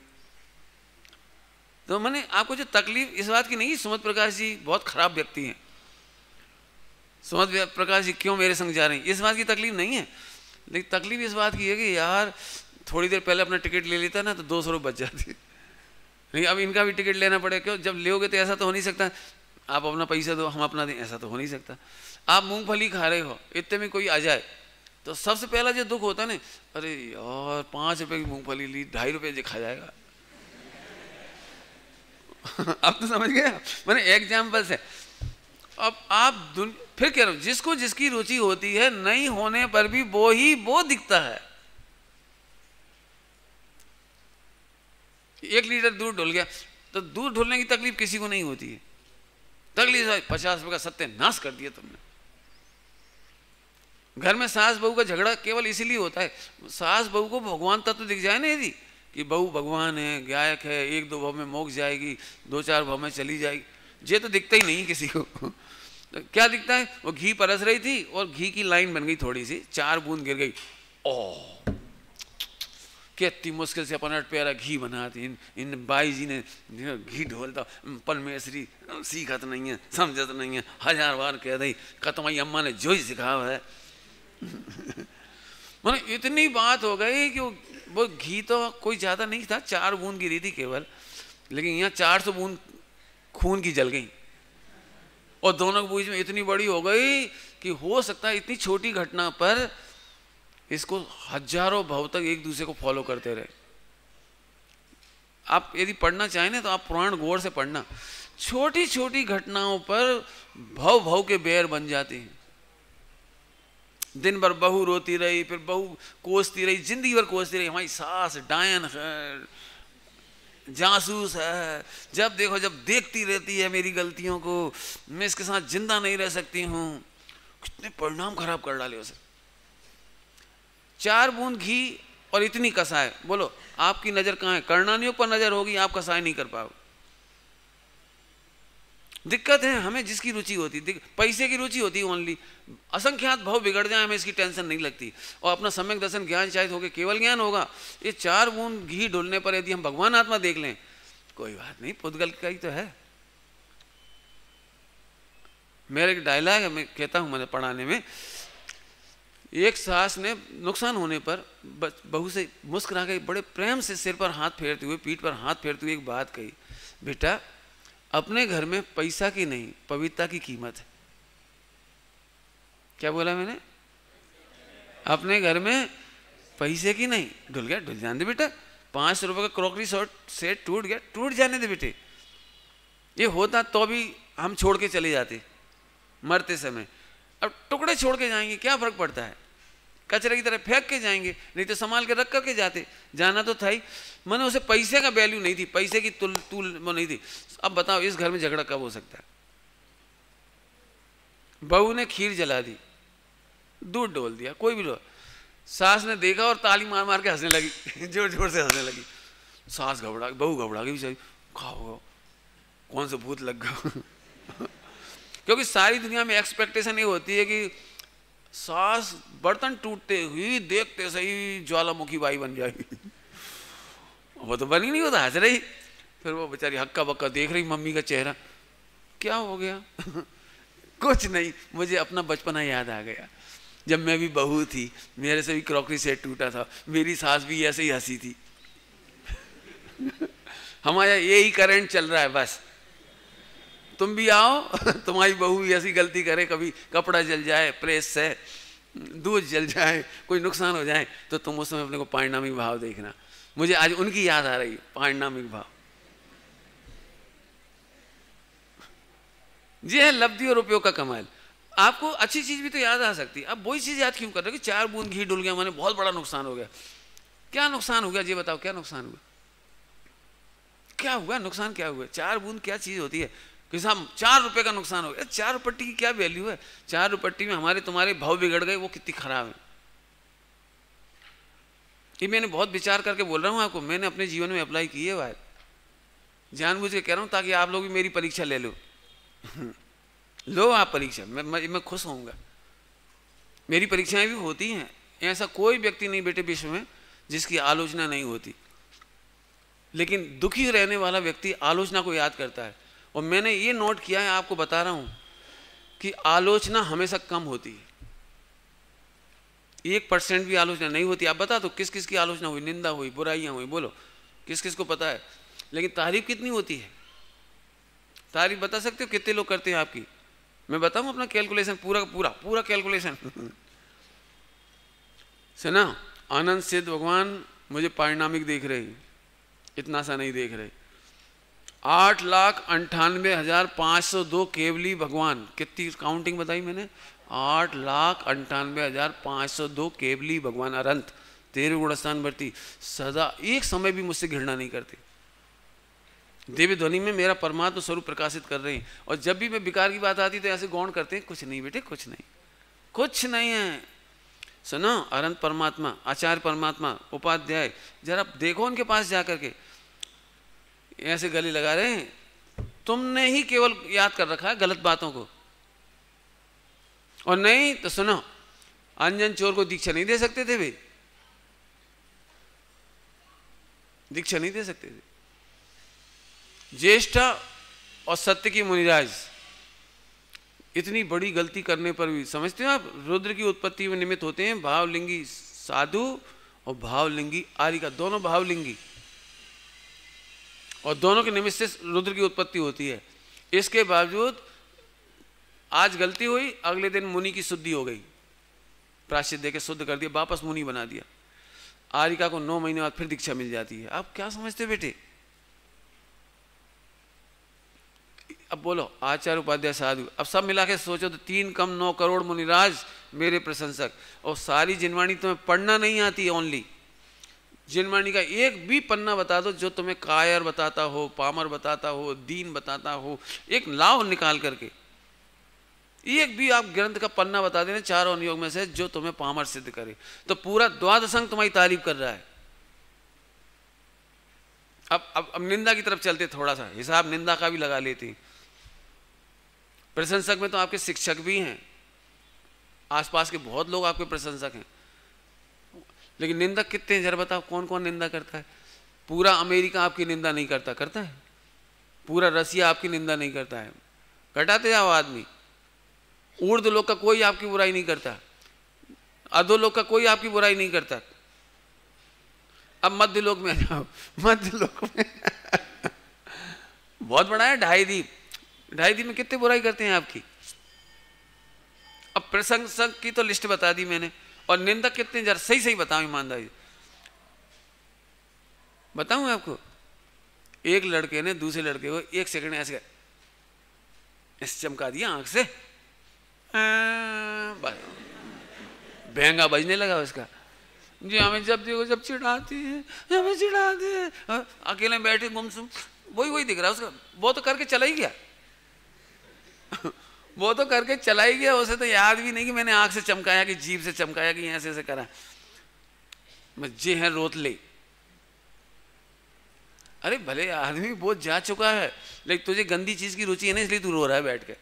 तो मैंने आपको जो तकलीफ़, इस बात की नहीं, सुमत प्रकाश जी बहुत खराब व्यक्ति हैं। सुमत प्रकाश जी, क्यों मेरे संग जा रहे हैं? इस बात की तकलीफ़ नहीं है। लेकिन तकलीफ़ इस बात की है कि यार, थोड़ी देर पहले अपना टिकट ले लेता ना तो दो सौ रुपये बच जाती। नहीं, अब इनका भी टिकट लेना पड़ेगा, क्यों? जब लोगे तो ऐसा तो हो नहीं सकता। आप अपना पैसा दो, हम अपना दें, ऐसा तो हो नहीं सकता। आप मूंगफली खा रहे हो, इतने में कोई आ जाए तो सबसे पहला जो दुख होता है ना, अरे यार, पाँच रुपए की मूंगफली ली, ढाई रुपये जो खा जाएगा। *laughs* अब तो समझ गए मैंने एग्जाम्पल्स है। अब आप फिर कह रहा हूँ जिसको जिसकी रुचि होती है, नहीं होने पर भी वो ही वो दिखता है। एक लीटर दूध ढुल गया तो दूध ढुलने की तकलीफ़ किसी को नहीं होती है। तकलीफ़ पचास रुपए का सत्य नाश कर दिया तुमने। घर में सास बहू का झगड़ा केवल इसीलिए होता है, सास बहू को भगवान तत्व तो दिख जाए ना यदि, कि बहू भगवान है, गायक है, एक दो भाव में मोक जाएगी, दो चार भाव में चली जाएगी। ये तो दिखता ही नहीं किसी को। तो क्या दिखता है? वो घी परस रही थी और घी की लाइन बन गई थोड़ी सी। चार बूंद गिर गई। ओ कितनी मुश्किल से अपन प्यारा घी बनाती इन इन बाई जी ने घी ढोलता परमेश्वरी सीखत नहीं है, समझत नहीं है। हज़ार बार कह दी, कतमाई अम्मा ने जो ही सिखाया है। *laughs* मैंने इतनी बात हो गई कि वो घी तो कोई ज़्यादा नहीं था। चार बूंद गिरी थी केवल। लेकिन यहाँ चार सौ बूंद खून की जल गई। और दोनों के बीच में इतनी बड़ी हो गई कि हो सकता है इतनी छोटी घटना पर इसको हज़ारों भाव तक एक दूसरे को फॉलो करते रहे। आप यदि पढ़ना चाहें ना तो आप पुराण गौर से पढ़ना। छोटी छोटी घटनाओं पर भव भव के बेर बन जाते हैं। दिन भर बहू रोती रही, फिर बहू कोसती रही, ज़िंदगी भर कोसती रही, हमारी सास डायन जासूस है। जब देखो, जब देखती रहती है मेरी गलतियों को, मैं इसके साथ ज़िंदा नहीं रह सकती हूँ। कितने परिणाम खराब कर डाले उसे। चार बूंद घी और इतनी कसाय बोलो, आपकी नज़र कहाँ है? कर्णानियों पर नज़र होगी, आप कसाय नहीं कर पाओ दिक्कत है, हमें जिसकी रुचि होती पैसे की रुचि होती ओनली असंख्यात भाव बिगड़ जाए, हमें इसकी टेंशन नहीं लगती। और अपना सम्यक दर्शन ज्ञान शायद होगा केवल ज्ञान होगा। ये चार बूंद घी डोलने पर यदि हम भगवान आत्मा देख लें, कोई बात नहीं, पुद्गल का ही तो है। मेरा एक डायलॉग है, मैं कहता हूँ मैंने पढ़ाने में। एक सास ने नुकसान होने पर बहू से मुस्कुरा के बड़े प्रेम से सिर पर हाथ फेरते हुए, पीठ पर हाथ फेरते हुए एक बात कही, बेटा अपने घर में पैसा की नहीं पवित्रता की कीमत है। क्या बोला मैंने? अपने घर में पैसे की नहीं, डुल गया, डुल जाने दे बेटा। पाँच रुपए का क्रॉकरी शॉट से टूट गया, टूट जाने दे बेटे। ये होता तो भी हम छोड़ के चले जाते, मरते समय। अब टुकड़े छोड़ के जाएँगे, क्या फ़र्क पड़ता है? कचरे की तरह फेंक के जाएँगे, नहीं तो संभाल के रख करके जाते। जाना तो था ही। मैंने उसे पैसे का वैल्यू नहीं थी पैसे की तुल तुल वो नहीं थी अब बताओ, इस घर में झगड़ा कब हो सकता है? बहू ने खीर जला दी, दूध डोल दिया, कोई भी लोग सास ने देखा और ताली मार मार के हंसने लगी, *laughs* ज़ोर ज़ोर से हंसने लगी। सास घबरा, बहू घबरा गई बेचारी। खाओ कौन सा भूत लग गया? *laughs* क्योंकि सारी दुनिया में एक्सपेक्टेशन ये होती है कि सास बर्तन टूटते हुई देखते सही ज्वालामुखी बाई बन जाएगी वो तो बनी नहीं होता हंस रही। फिर वो बेचारी हक्का बक्का देख रही, मम्मी का चेहरा। क्या हो गया? *laughs* कुछ नहीं, मुझे अपना बचपना याद आ गया। जब मैं भी बहू थी, मेरे से भी क्रॉकरी सेट टूटा था। मेरी सास भी ऐसे ही हँसी थी। *laughs* हमारा यही करंट चल रहा है, बस। तुम भी आओ, *laughs* तुम्हारी बहू भी ऐसी गलती करे, कभी कपड़ा जल जाए, प्रेस से दूध जल जाए, कोई नुकसान हो जाए तो तुम उस समय अपने को पारिणामिक भाव देखना। मुझे आज उनकी याद आ रही, पारिणामिक भाव। ये है, लब्धि और उपयोग का कमाल। आपको अच्छी चीज़ भी तो याद आ सकती। है अब वही चीज़ याद क्यों कर रहे हो कि चार बूंद घी डुल गया, मैंने बहुत बड़ा नुकसान हो गया। क्या नुकसान हो गया? ये बताओ, क्या नुकसान हुआ? क्या हुआ? नुकसान क्या हुआ? चार बूंद क्या चीज़ होती है? कि साहब चार रुपए का नुकसान हो गया। चार रुपट्टी की क्या वैल्यू है? चार रुपट्टी में हमारे तुम्हारे भाव बिगड़ गए वो कितनी खराब है। ये मैंने बहुत विचार करके बोल रहा हूँ आपको मैंने अपने जीवन में अप्लाई की है बात जानबूझ के कह रहा हूँ ताकि आप लोग भी मेरी परीक्षा ले लो। *laughs* लो आप परीक्षा मैं, मैं खुश होऊँगा। मेरी परीक्षाएँ भी होती हैं ऐसा कोई व्यक्ति नहीं बेटे विश्व में जिसकी आलोचना नहीं होती। लेकिन दुखी रहने वाला व्यक्ति आलोचना को याद करता है। और मैंने ये नोट किया है, आपको बता रहा हूँ कि आलोचना हमेशा कम होती है। एक परसेंट भी आलोचना नहीं होती। आप बता दो किस किस की आलोचना हुई? निंदा हुई, बुराइयाँ हुई, बोलो। किस किस को पता है? लेकिन तारीफ़ कितनी होती है? तारीफ़ बता सकते हो? कितने लोग करते हैं आपकी? मैं बताऊँ अपना कैलकुलेशन पूरा पूरा पूरा कैलकुलेशन सुना, आनंद सिद्ध भगवान मुझे पारिणामिक देख रहे इतना सा नहीं देख रहे। आठ लाख अंठानवे हज़ार पाँच सौ दो केवली भगवान। कितनी काउंटिंग बताई मैंने? आठ लाख अंठानवे हज़ार पाँच सौ दो केवली भगवान अरंत तेरे गुणस्थान भरती। सदा एक समय भी मुझसे घृणा नहीं करती। देवी ध्वनि में मेरा परमात्मा स्वरूप प्रकाशित कर रहे हैं। और जब भी मैं विकार की बात आती तो ऐसे गौण करते हैं, कुछ नहीं बेटे, कुछ नहीं। कुछ नहीं है। सुनो, अनंत परमात्मा, आचार्य परमात्मा, उपाध्याय, जरा देखो उनके पास जाकर के। ऐसे गले लगा रहे हैं। तुमने ही केवल याद कर रखा है गलत बातों को। और नहीं तो सुनो अंजन चोर को दीक्षा नहीं दे सकते थे वे। दीक्षा नहीं दे सकते थे। ज्येष्ठ और सत्य की मुनिराज, इतनी बड़ी गलती करने पर भी, समझते हो आप, रुद्र की उत्पत्ति में निमित्त होते हैं भावलिंगी साधु और भावलिंगी आरिका दोनों भावलिंगी। और दोनों के निमित्त से रुद्र की उत्पत्ति होती है। इसके बावजूद आज गलती हुई, अगले दिन मुनि की शुद्धि हो गई। प्राश्चित दे के शुद्ध कर दिया, वापस मुनि बना दिया। आरिका को नौ महीने बाद फिर दीक्षा मिल जाती है। आप क्या समझते बेटे? अब बोलो, आचार्य, उपाध्याय, साधु। अब सब मिला के सोचो तो तीन कम नौ करोड़ मुनिराज मेरे प्रशंसक। और सारी जिनवाणी तुम्हें पढ़ना नहीं आती ओनली जिनवाणी का एक भी पन्ना बता दो, जो तुम्हें कायर बताता हो, पामर बताता हो, दीन बताता हो, एक लाव निकाल करके। एक भी आप ग्रंथ का पन्ना बता देना चारों अनुयोग में से, जो तुम्हें पामर सिद्ध करे। तो पूरा द्वादशंग तुम्हारी तारीफ़ कर रहा है। अब अब अब निंदा की तरफ़ चलते थोड़ा सा। हिसाब निंदा का भी लगा लेते प्रशंसक में तो आपके शिक्षक भी हैं। आसपास के बहुत लोग आपके प्रशंसक हैं। लेकिन निंदक कितने हैं? जरा बताओ कौन कौन निंदा करता है? पूरा अमेरिका आपकी निंदा नहीं करता करता है? पूरा रसिया आपकी निंदा नहीं करता है? कटाते जाओ आदमी। ऊर्द लोग का कोई आपकी बुराई नहीं करता। अधो लोग का कोई आपकी बुराई नहीं करता। अब मध्य लोक में आ जाओ। *laughs* मध्य लोक में। बहुत बड़ा है, ढाई दीप। ढाई दीप में कितने बुराई करते हैं आपकी? अब प्रसंग प्रशंसक की तो लिस्ट बता दी मैंने। और निंदक कितने जरा सही सही बताओ ईमानदारी बताऊँ आपको? एक लड़के ने दूसरे लड़के को एक सेकंड ऐसे ऐसे चमका दिया आँख से। भेंगा बजने लगा उसका। जी हमें जब देखो जब चिढ़ाती है हमें चिढ़ाती है। हाँ, अकेले बैठे गुमसुम वही वही दिख रहा है उसका। वो तो करके चला ही गया। वो तो करके चला ही गया, उसे तो याद भी नहीं कि मैंने आँख से चमकाया कि जीभ से चमकाया कि ऐसे ऐसे करा। जे है रोत ले। अरे भले आदमी बहुत जा चुका है, लेकिन तुझे गंदी चीज़ की रुचि है ना, इसलिए तू रो रहा है बैठ के।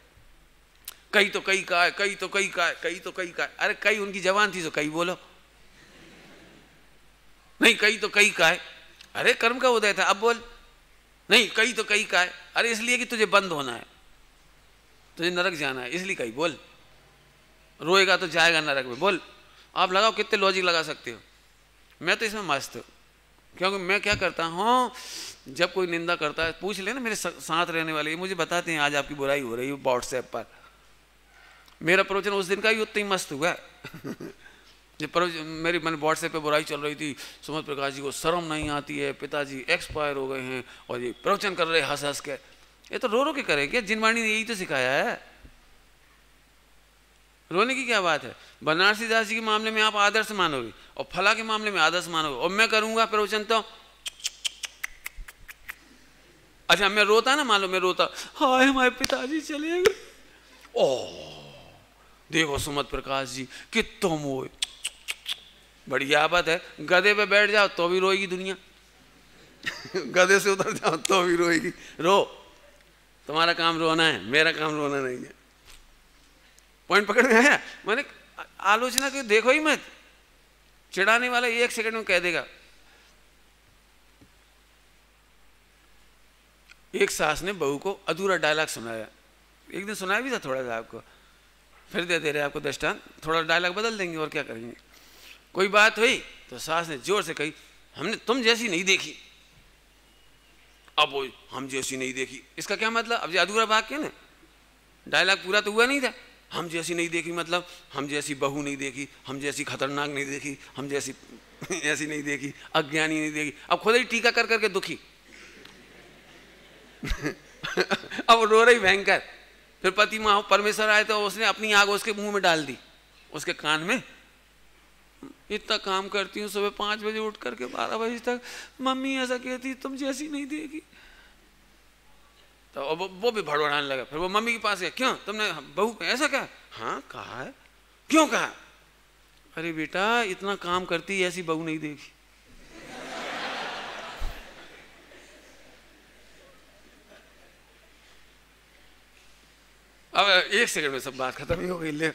कई तो कई का है, कई तो कई का है, कई तो कई का है। अरे कई उनकी जवान थी तो कई बोलो। नहीं, कई तो कई का है। अरे कर्म का उदय था, अब बोल। नहीं, कई तो कई का है। अरे इसलिए कि तुझे बंद होना है। तुझे नरक जाना है, इसलिए कहीं, बोल। रोएगा तो जाएगा नरक में, बोल। आप लगाओ, कितने लॉजिक लगा सकते हो? मैं तो इसमें मस्त हूँ, क्योंकि मैं क्या करता हूँ, जब कोई निंदा करता है, पूछ लेना मेरे साथ रहने वाले मुझे बताते हैं, आज आपकी बुराई हो रही है व्हाट्सएप पर। मेरा प्रवचन उस दिन का ही उतना ही मस्त हुआ। *laughs* जब प्रवचन मेरी, मैंने व्हाट्सएप पे बुराई चल रही थी, सुमत प्रकाश जी को शर्म नहीं आती है, पिताजी एक्सपायर हो गए हैं, और ये प्रवचन कर रहे हंस हंस के। ये तो रो रो के करे, क्या जिनवाणी ने यही तो सिखाया है? रोने की क्या बात है? बनारसी दास जी के मामले में आप आदर्श मानोगे, और फला के मामले में आदर्श मानोगे, और मैं करूँगा प्रवचन तो। अच्छा मैं रोता ना लो मैं रोता, हाय हमारे पिताजी चले गए। ओ, देखो सुमत प्रकाश जी कि तुम बढ़िया बात है, गधे पे बैठ जाओ तो भी रोएगी दुनिया। गधे से उतर जाओ तो भी रोएगी। रो। तुम्हारा काम रोना है, मेरा काम रोना नहीं है। पॉइंट पकड़ में आया? मैंने आलोचना को, देखो ही मत। चिढ़ाने वाला एक सेकंड में कह देगा, एक सास ने बहू को अधूरा डायलॉग सुनाया। एक दिन सुनाया भी था थोड़ा सा आपको। फिर दे दे रहे आपको दस्तान थोड़ा डायलॉग बदल देंगे और क्या करेंगे? कोई बात हुई? तो सास ने ज़ोर से कही, हमने तुम जैसी नहीं देखी। अब वो हम जैसी नहीं देखी। इसका क्या मतलब? अब अधूरा भाग क्या ना? डायलॉग पूरा तो हुआ नहीं था। हम जैसी नहीं देखी मतलब हम जैसी बहू नहीं देखी, हम जैसी खतरनाक नहीं देखी, हम जैसी *laughs* ऐसी नहीं देखी, अज्ञानी नहीं देखी। अब खुद ही टीका कर करके दुखी। *laughs* अब रो रही भयंकर। फिर पति माँ परमेश्वर आए तो उसने अपनी आग उसके मुँह में डाल दी। उसके कान में, इतना काम करती हूँ सुबह पाँच बजे उठ करके बारह बजे तक, मम्मी, ऐसा कहती तुम जैसी नहीं देगी तो वो, वो भी भड़बड़ाने लगा। फिर वो मम्मी के पास गया क्यों? तुमने बहू ऐसा कहा? हाँ कहा है। क्यों कहा? अरे बेटा इतना काम करती ऐसी बहू नहीं देखी। अब एक सेकंड में सब बात खत्म ही हो गई ले।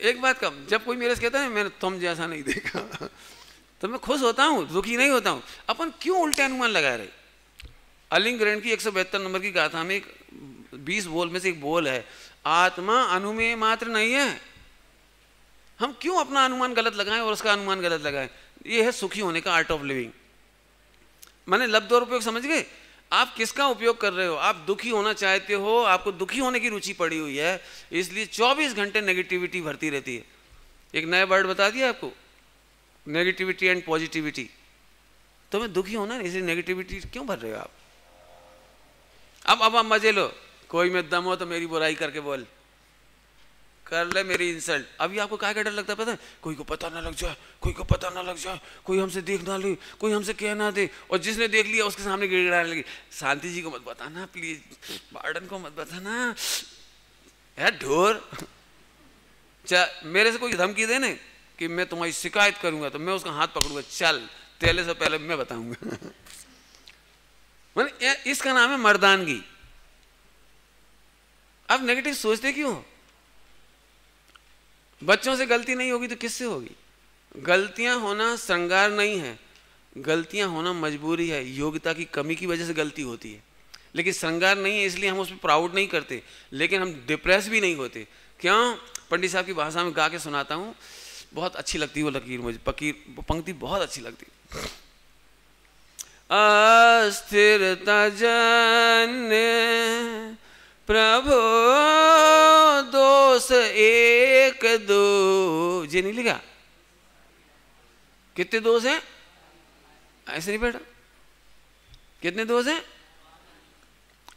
एक बात कम जब कोई मेरे से कहता है मैंने तुम जैसा नहीं देखा। तो मैं खुश होता हूँ दुखी नहीं होता हूँ। अपन क्यों उल्टे अनुमान लगा रहे? अलिंग ग्रहण की एक नंबर की गाथा में एक बीस बोल में से एक बोल है, आत्मा अनुमेय मात्र नहीं है। हम क्यों अपना अनुमान गलत लगाएँ और उसका अनुमान गलत लगाएँ? ये है सुखी होने का आर्ट ऑफ़ लिविंग मैंने लब्ध और उपयोग समझ गए? आप किसका उपयोग कर रहे हो? आप दुखी होना चाहते हो, आपको दुखी होने की रुचि पड़ी हुई है, इसलिए 24 घंटे नेगेटिविटी भरती रहती है। एक नया वर्ड बता दिया आपको नेगेटिविटी एंड पॉजिटिविटी तो मैं दुखी होना, इसलिए नेगेटिविटी क्यों भर रहे हो आप? अब अब आप मज़े लो। कोई में दम हो तो मेरी बुराई करके बोल। कर ले मेरी इंसल्ट अभी आपको क्या डर लगता है पता है? कोई को पता ना लग जाए, कोई को पता ना लग जाए, कोई हमसे देख ना ले, कोई हमसे कह ना दे। और जिसने देख लिया, उसके सामने गिड़गिड़ाने लगी। शांति जी को मत बताना प्लीज़ बार्डन को मत बताना। है ढोर। मेरे से कोई धमकी दे ने कि मैं तुम्हारी शिकायत करूँगा तो मैं उसका हाथ पकड़ूँगा। चल तेले से पहले मैं बताऊँगा। *laughs* मैंने इसका नाम है मर्दानगी। अब नेगेटिव सोचते क्यों बच्चों से गलती नहीं होगी तो किससे होगी? गलतियाँ होना श्रृंगार नहीं है। गलतियाँ होना मजबूरी है। योग्यता की कमी की वजह से गलती होती है। लेकिन श्रृंगार नहीं है इसलिए हम उस पर प्राउड नहीं करते। लेकिन हम डिप्रेस भी नहीं होते। क्यों? पंडित साहब की भाषा में गा के सुनाता हूँ। बहुत अच्छी लगती है वो लकीर मुझे। पकीर, पंक्ति बहुत अच्छी लगती अस्थिरता जन प्रभु, दोष एक दो। जी नहीं लिखा? कितने दोष हैं? ऐसे नहीं बैठा कितने दोष हैं?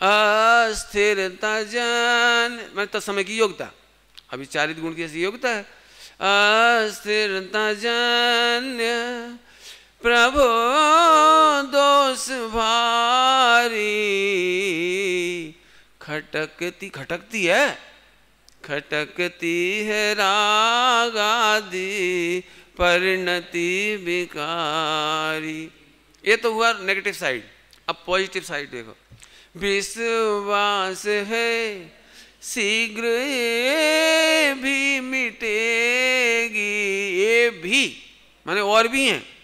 अस्थिरता जन मैं तत्समय की योग्यता। अभी चारित गुण की ऐसी योग्यता है। अस्थिरता जन्य प्रभु दोष भारी। खटकती खटकती है? खटकती है रागादि परिणति विकारी। ये तो हुआ नेगेटिव साइड अब पॉजिटिव साइड देखो। विश्वास है, शीघ्र भी मिटेगी, ये भी, माने और भी हैं।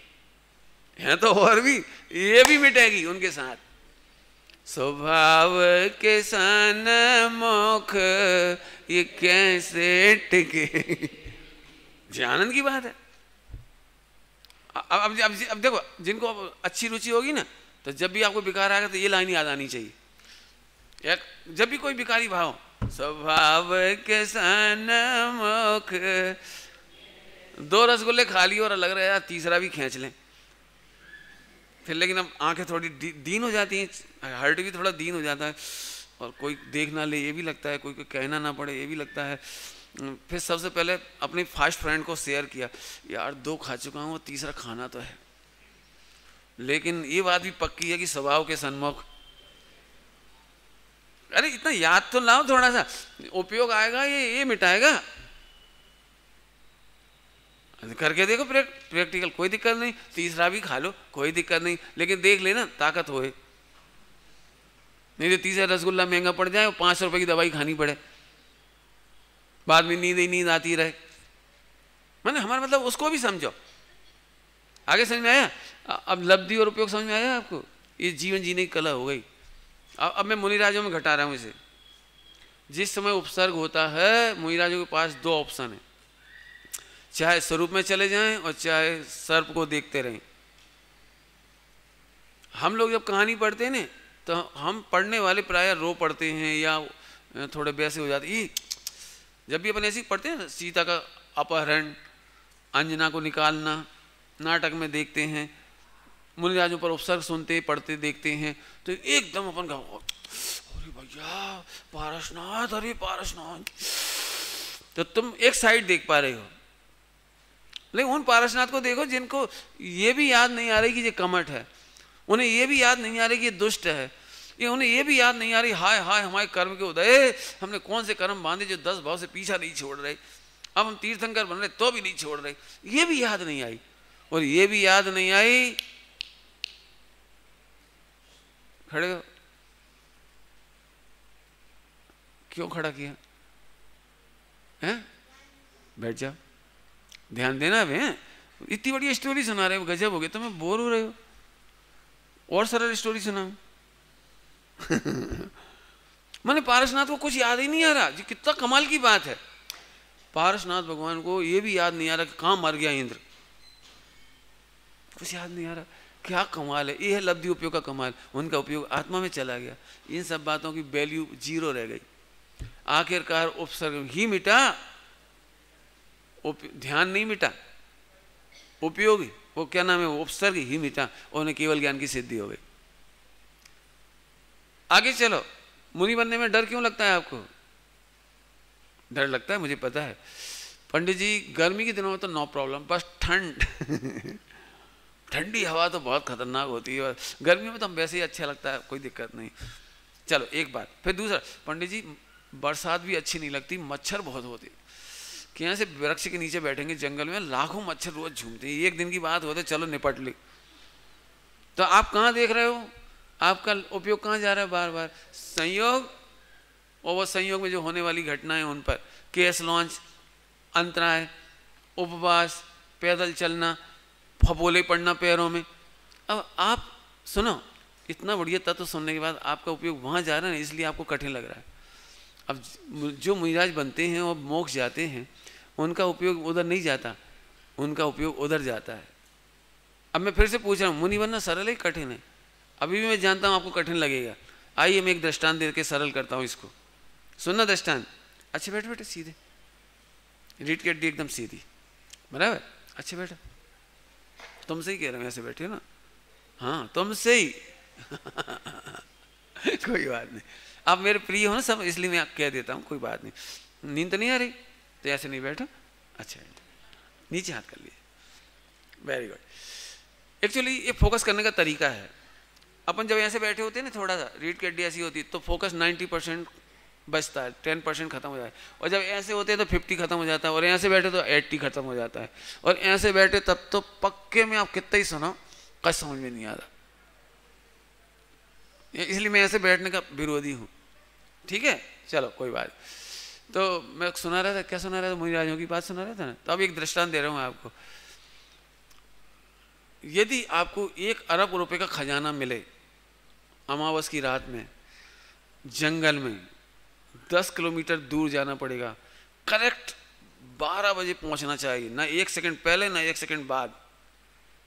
हैं तो और भी ये भी मिटेगी उनके साथ। स्वभाव के सन मुख ये कैसे टिके? आनंद की बात है। अब अब अब, अब देखो जिनको अच्छी रुचि होगी ना तो जब भी आपको बिकार आएगा तो ये लाइन याद आनी चाहिए। एक जब भी कोई बिकारी भाव स्वभाव के सन मुख दो रसगुल्ले खा लिए और लग रहा है यार तीसरा भी खींच लें। फिर लेकिन अब आँखें थोड़ी दीन हो जाती हैं, हर्ट भी थोड़ा दीन हो जाता है, और कोई देख ना ले, ये भी लगता है, कोई कोई कहना ना पड़े, ये भी लगता है। फिर सबसे पहले अपने फास्ट फ्रेंड को शेयर किया, यार, दो खा चुका हूँ, और तीसरा खाना तो है। लेकिन ये बात भी पक्की है कि स्वभाव के सन्मुख। अरे, इतना याद तो लाओ थोड़ा सा, उपयोग आएगा ये ये मिटाएगा? करके देखो प्रैक्टिकल, कोई दिक्कत नहीं। तीसरा भी खा लो, कोई दिक्कत नहीं। लेकिन देख लेना, ताकत होए नहीं तो तीसरा रसगुल्ला महँगा पड़ जाए पाँच रुपए की दवाई खानी पड़े। बाद में नींद ही नींद आती रहे। मैंने, हमारा मतलब उसको भी समझो। आगे समझ में आया? अब लब्धि और उपयोग समझ में आया आपको? ये जीवन जीने की कला हो गई। अब अब मैं मुनिराजों में घटा रहा हूँ इसे। जिस समय उपसर्ग होता है, मुनिराजों के पास दो ऑप्शन है। चाहे स्वरूप में चले जाएँ और चाहे सर्प को देखते रहें। हम लोग जब कहानी पढ़ते हैं ना तो हम पढ़ने वाले प्राय रो पढ़ते हैं या थोड़े वैसे हो जाते जब भी अपन ऐसे पढ़ते हैं सीता का अपहरण, अंजना को निकालना, नाटक में देखते हैं, मुनिराजों पर उपसर्ग सुनते, पढ़ते, देखते हैं तो एकदम अपन का अरे भैया, पारसनाथ, अरे पारसनाथ। तो तुम एक साइड देख पा रहे हो। लेकिन उन पारसनाथ को देखो जिनको ये भी याद नहीं आ रही कि ये कमट है। उन्हें ये भी याद नहीं आ रही कि ये दुष्ट है। ये उन्हें ये भी याद नहीं आ रही, हाय हाय, हमारे कर्म के उदय हमने कौन से कर्म बांधे जो दस भाव से पीछा नहीं छोड़ रहे? अब हम तीर्थंकर बन रहे तो भी नहीं छोड़ रहे। ये भी याद नहीं आई। और ये भी याद नहीं आई। खड़े हो। क्यों खड़ा किया? हैं? बैठ जाओ। ध्यान देना वे इतनी बड़ी स्टोरी सुना रहे हो, गजब हो गए तो मैं बोर हो रहे हो। और सरल स्टोरी सुनाऊ *laughs* मैंने पारसनाथ को कुछ याद ही नहीं आ रहा जी कितना कमाल की बात है। पारसनाथ भगवान को ये भी याद नहीं आ रहा कि कहाँ मर गया इंद्र। कुछ याद नहीं आ रहा, क्या कमाल है, ये है लब्धि उपयोग का कमाल, उनका उपयोग आत्मा में चला गया। इन सब बातों की वैल्यू ज़ीरो रह गई। आखिरकार उपसर्ग ही मिटा ध्यान नहीं मिटा। उपयोगी, वो क्या नाम है, उपसर्ग ही मिटा उन्हें केवल ज्ञान की सिद्धि हो गई। आगे चलो, मुनि बनने में डर क्यों लगता है आपको? डर लगता है, मुझे पता है। पंडित जी, गर्मी के दिनों में तो नो प्रॉब्लम बस ठंड। *laughs* ठंडी हवा तो बहुत खतरनाक होती है, और गर्मी में तो हम वैसे ही अच्छा लगता है, कोई दिक्कत नहीं। चलो, एक बात, फिर दूसरा, पंडित जी, बरसात भी अच्छी नहीं लगती, मच्छर बहुत होते। कि यहाँ से वृक्ष के नीचे बैठेंगे जंगल में, लाखों मच्छर रोज झूमते हैं। एक दिन की बात होते चलो निपट ली। तो आप कहाँ देख रहे हो? आपका उपयोग कहाँ जा रहा है बार बार संयोग? और वो संयोग में जो होने वाली घटनाएँ उन पर। केस लॉन्च, अंतराय, उपवास, पैदल चलना फबोले पड़ना पैरों में। अब आप सुनो, इतना बढ़िया तत्व सुनने के बाद आपका उपयोग वहाँ जा रहा है ना, इसलिए आपको कठिन लग रहा है। अब जो मिजाज बनते हैं और मोक्ष जाते हैं। उनका उपयोग उधर नहीं जाता, उनका उपयोग उधर जाता है। अब मैं फिर से पूछ रहा हूँ, मुनि बनना सरल है कठिन है? अभी भी मैं जानता हूँ आपको कठिन लगेगा। आइए मैं एक दृष्टान दे के सरल करता हूँ इसको। सुनना दृष्टान अच्छे, बैठे बैठे, सीधे। रीट के एकदम सीधी। बराबर? अच्छे, बैठे। तुमसे ही कह रहे हैं, ऐसे बैठे ना। हाँ तुमसे ही। *laughs* कोई बात नहीं। आप मेरे प्रिय हो ना सब, इसलिए मैं कह देता हूँ, कोई बात नहीं। नींद तो नहीं आ रही? तो ऐसे नहीं बैठो। अच्छा नीचे हाथ कर लिए। वेरी गुड एक्चुअली ये फोकस करने का तरीका है। अपन जब ऐसे बैठे होते हैं ना, थोड़ा सा रीड की हड्डी ऐसी होती तो फोकस 90 परसेंट बचता है 10 परसेंट खत्म हो जाए। और जब ऐसे होते हैं तो 50 खत्म हो जाता है। और ऐसे बैठे तो 80 खत्म हो जाता है। और ऐसे बैठे, तब तो पक्के में आप कितना ही सुनो कच समझ में नहीं आ रहा। इसलिए मैं ऐसे बैठने का विरोधी हूँ। ठीक है? चलो, कोई बात तो मैं सुना रहा था, क्या सुना रहा था? राजों की बात सुना रहा था ना? तो अब एक दृष्टांत दे रहा हूँ आपको। यदि आपको एक अरब रुपए का खजाना मिले, अमावस की रात में, जंगल में, दस किलोमीटर दूर जाना पड़ेगा, करेक्ट बारह बजे पहुँचना चाहिए, ना एक सेकंड पहले, ना एक सेकंड बाद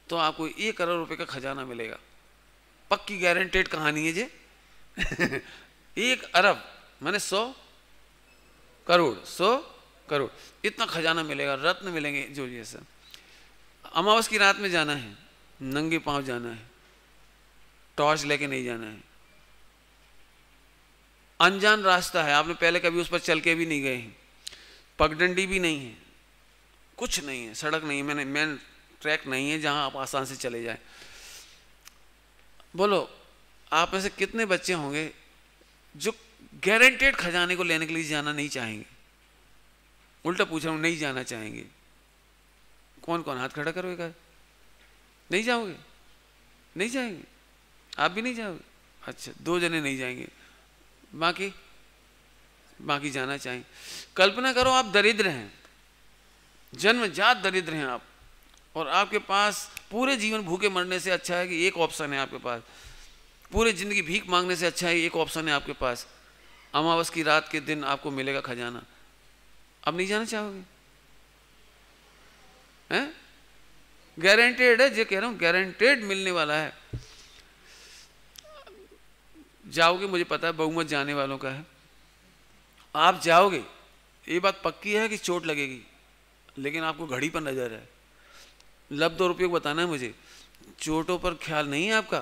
तो आपको एक अरब रुपए का खजाना मिलेगा। पक्की गारंटेड कहानी है जे। *laughs* एक अरब, मैंने सौ करोड़, सो करोड़। इतना खजाना मिलेगा, रत्न मिलेंगे जो ये सब। अमावस की रात में जाना है, नंगे पाँव जाना है, टॉर्च लेके नहीं जाना है। अनजान रास्ता है, आपने पहले कभी उस पर चल के भी नहीं गए हैं। पगडंडी भी नहीं है, कुछ नहीं है, सड़क नहीं है, मैंने, मेन ट्रैक नहीं है जहाँ आप आसान से चले जाए। बोलो, आप में से कितने बच्चे होंगे जो गारंटेड खजाने को लेने के लिए जाना नहीं चाहेंगे। उल्टा पूछ रहा हूँ, नहीं जाना चाहेंगे। कौन कौन हाथ खड़ा करोगे? नहीं जाओगे? नहीं जाएँगे? आप भी नहीं जाओगे? अच्छा दो जने नहीं जाएँगे। बाकी बाकी जाना चाहेंगे कल्पना करो आप दरिद्र हैं। जन्म जात दरिद्र हैं आप। और आपके पास पूरे जीवन भूखे मरने से अच्छा है कि एक ऑप्शन है आपके पास। पूरे ज़िंदगी भीख मांगने से अच्छा है एक ऑप्शन है आपके पास। अमावस की रात के दिन आपको मिलेगा खजाना। अब नहीं जाना चाहोगे? हैं? गारंटेड है, जो कह रहा हूँ गारंटेड मिलने वाला है। जाओगे, मुझे पता है, बहुमत जाने वालों का है। आप जाओगे, ये बात पक्की है कि चोट लगेगी, लेकिन आपको घड़ी पर नज़र है। लब दो रुपये बताना है मुझे। चोटों पर ख्याल नहीं है आपका?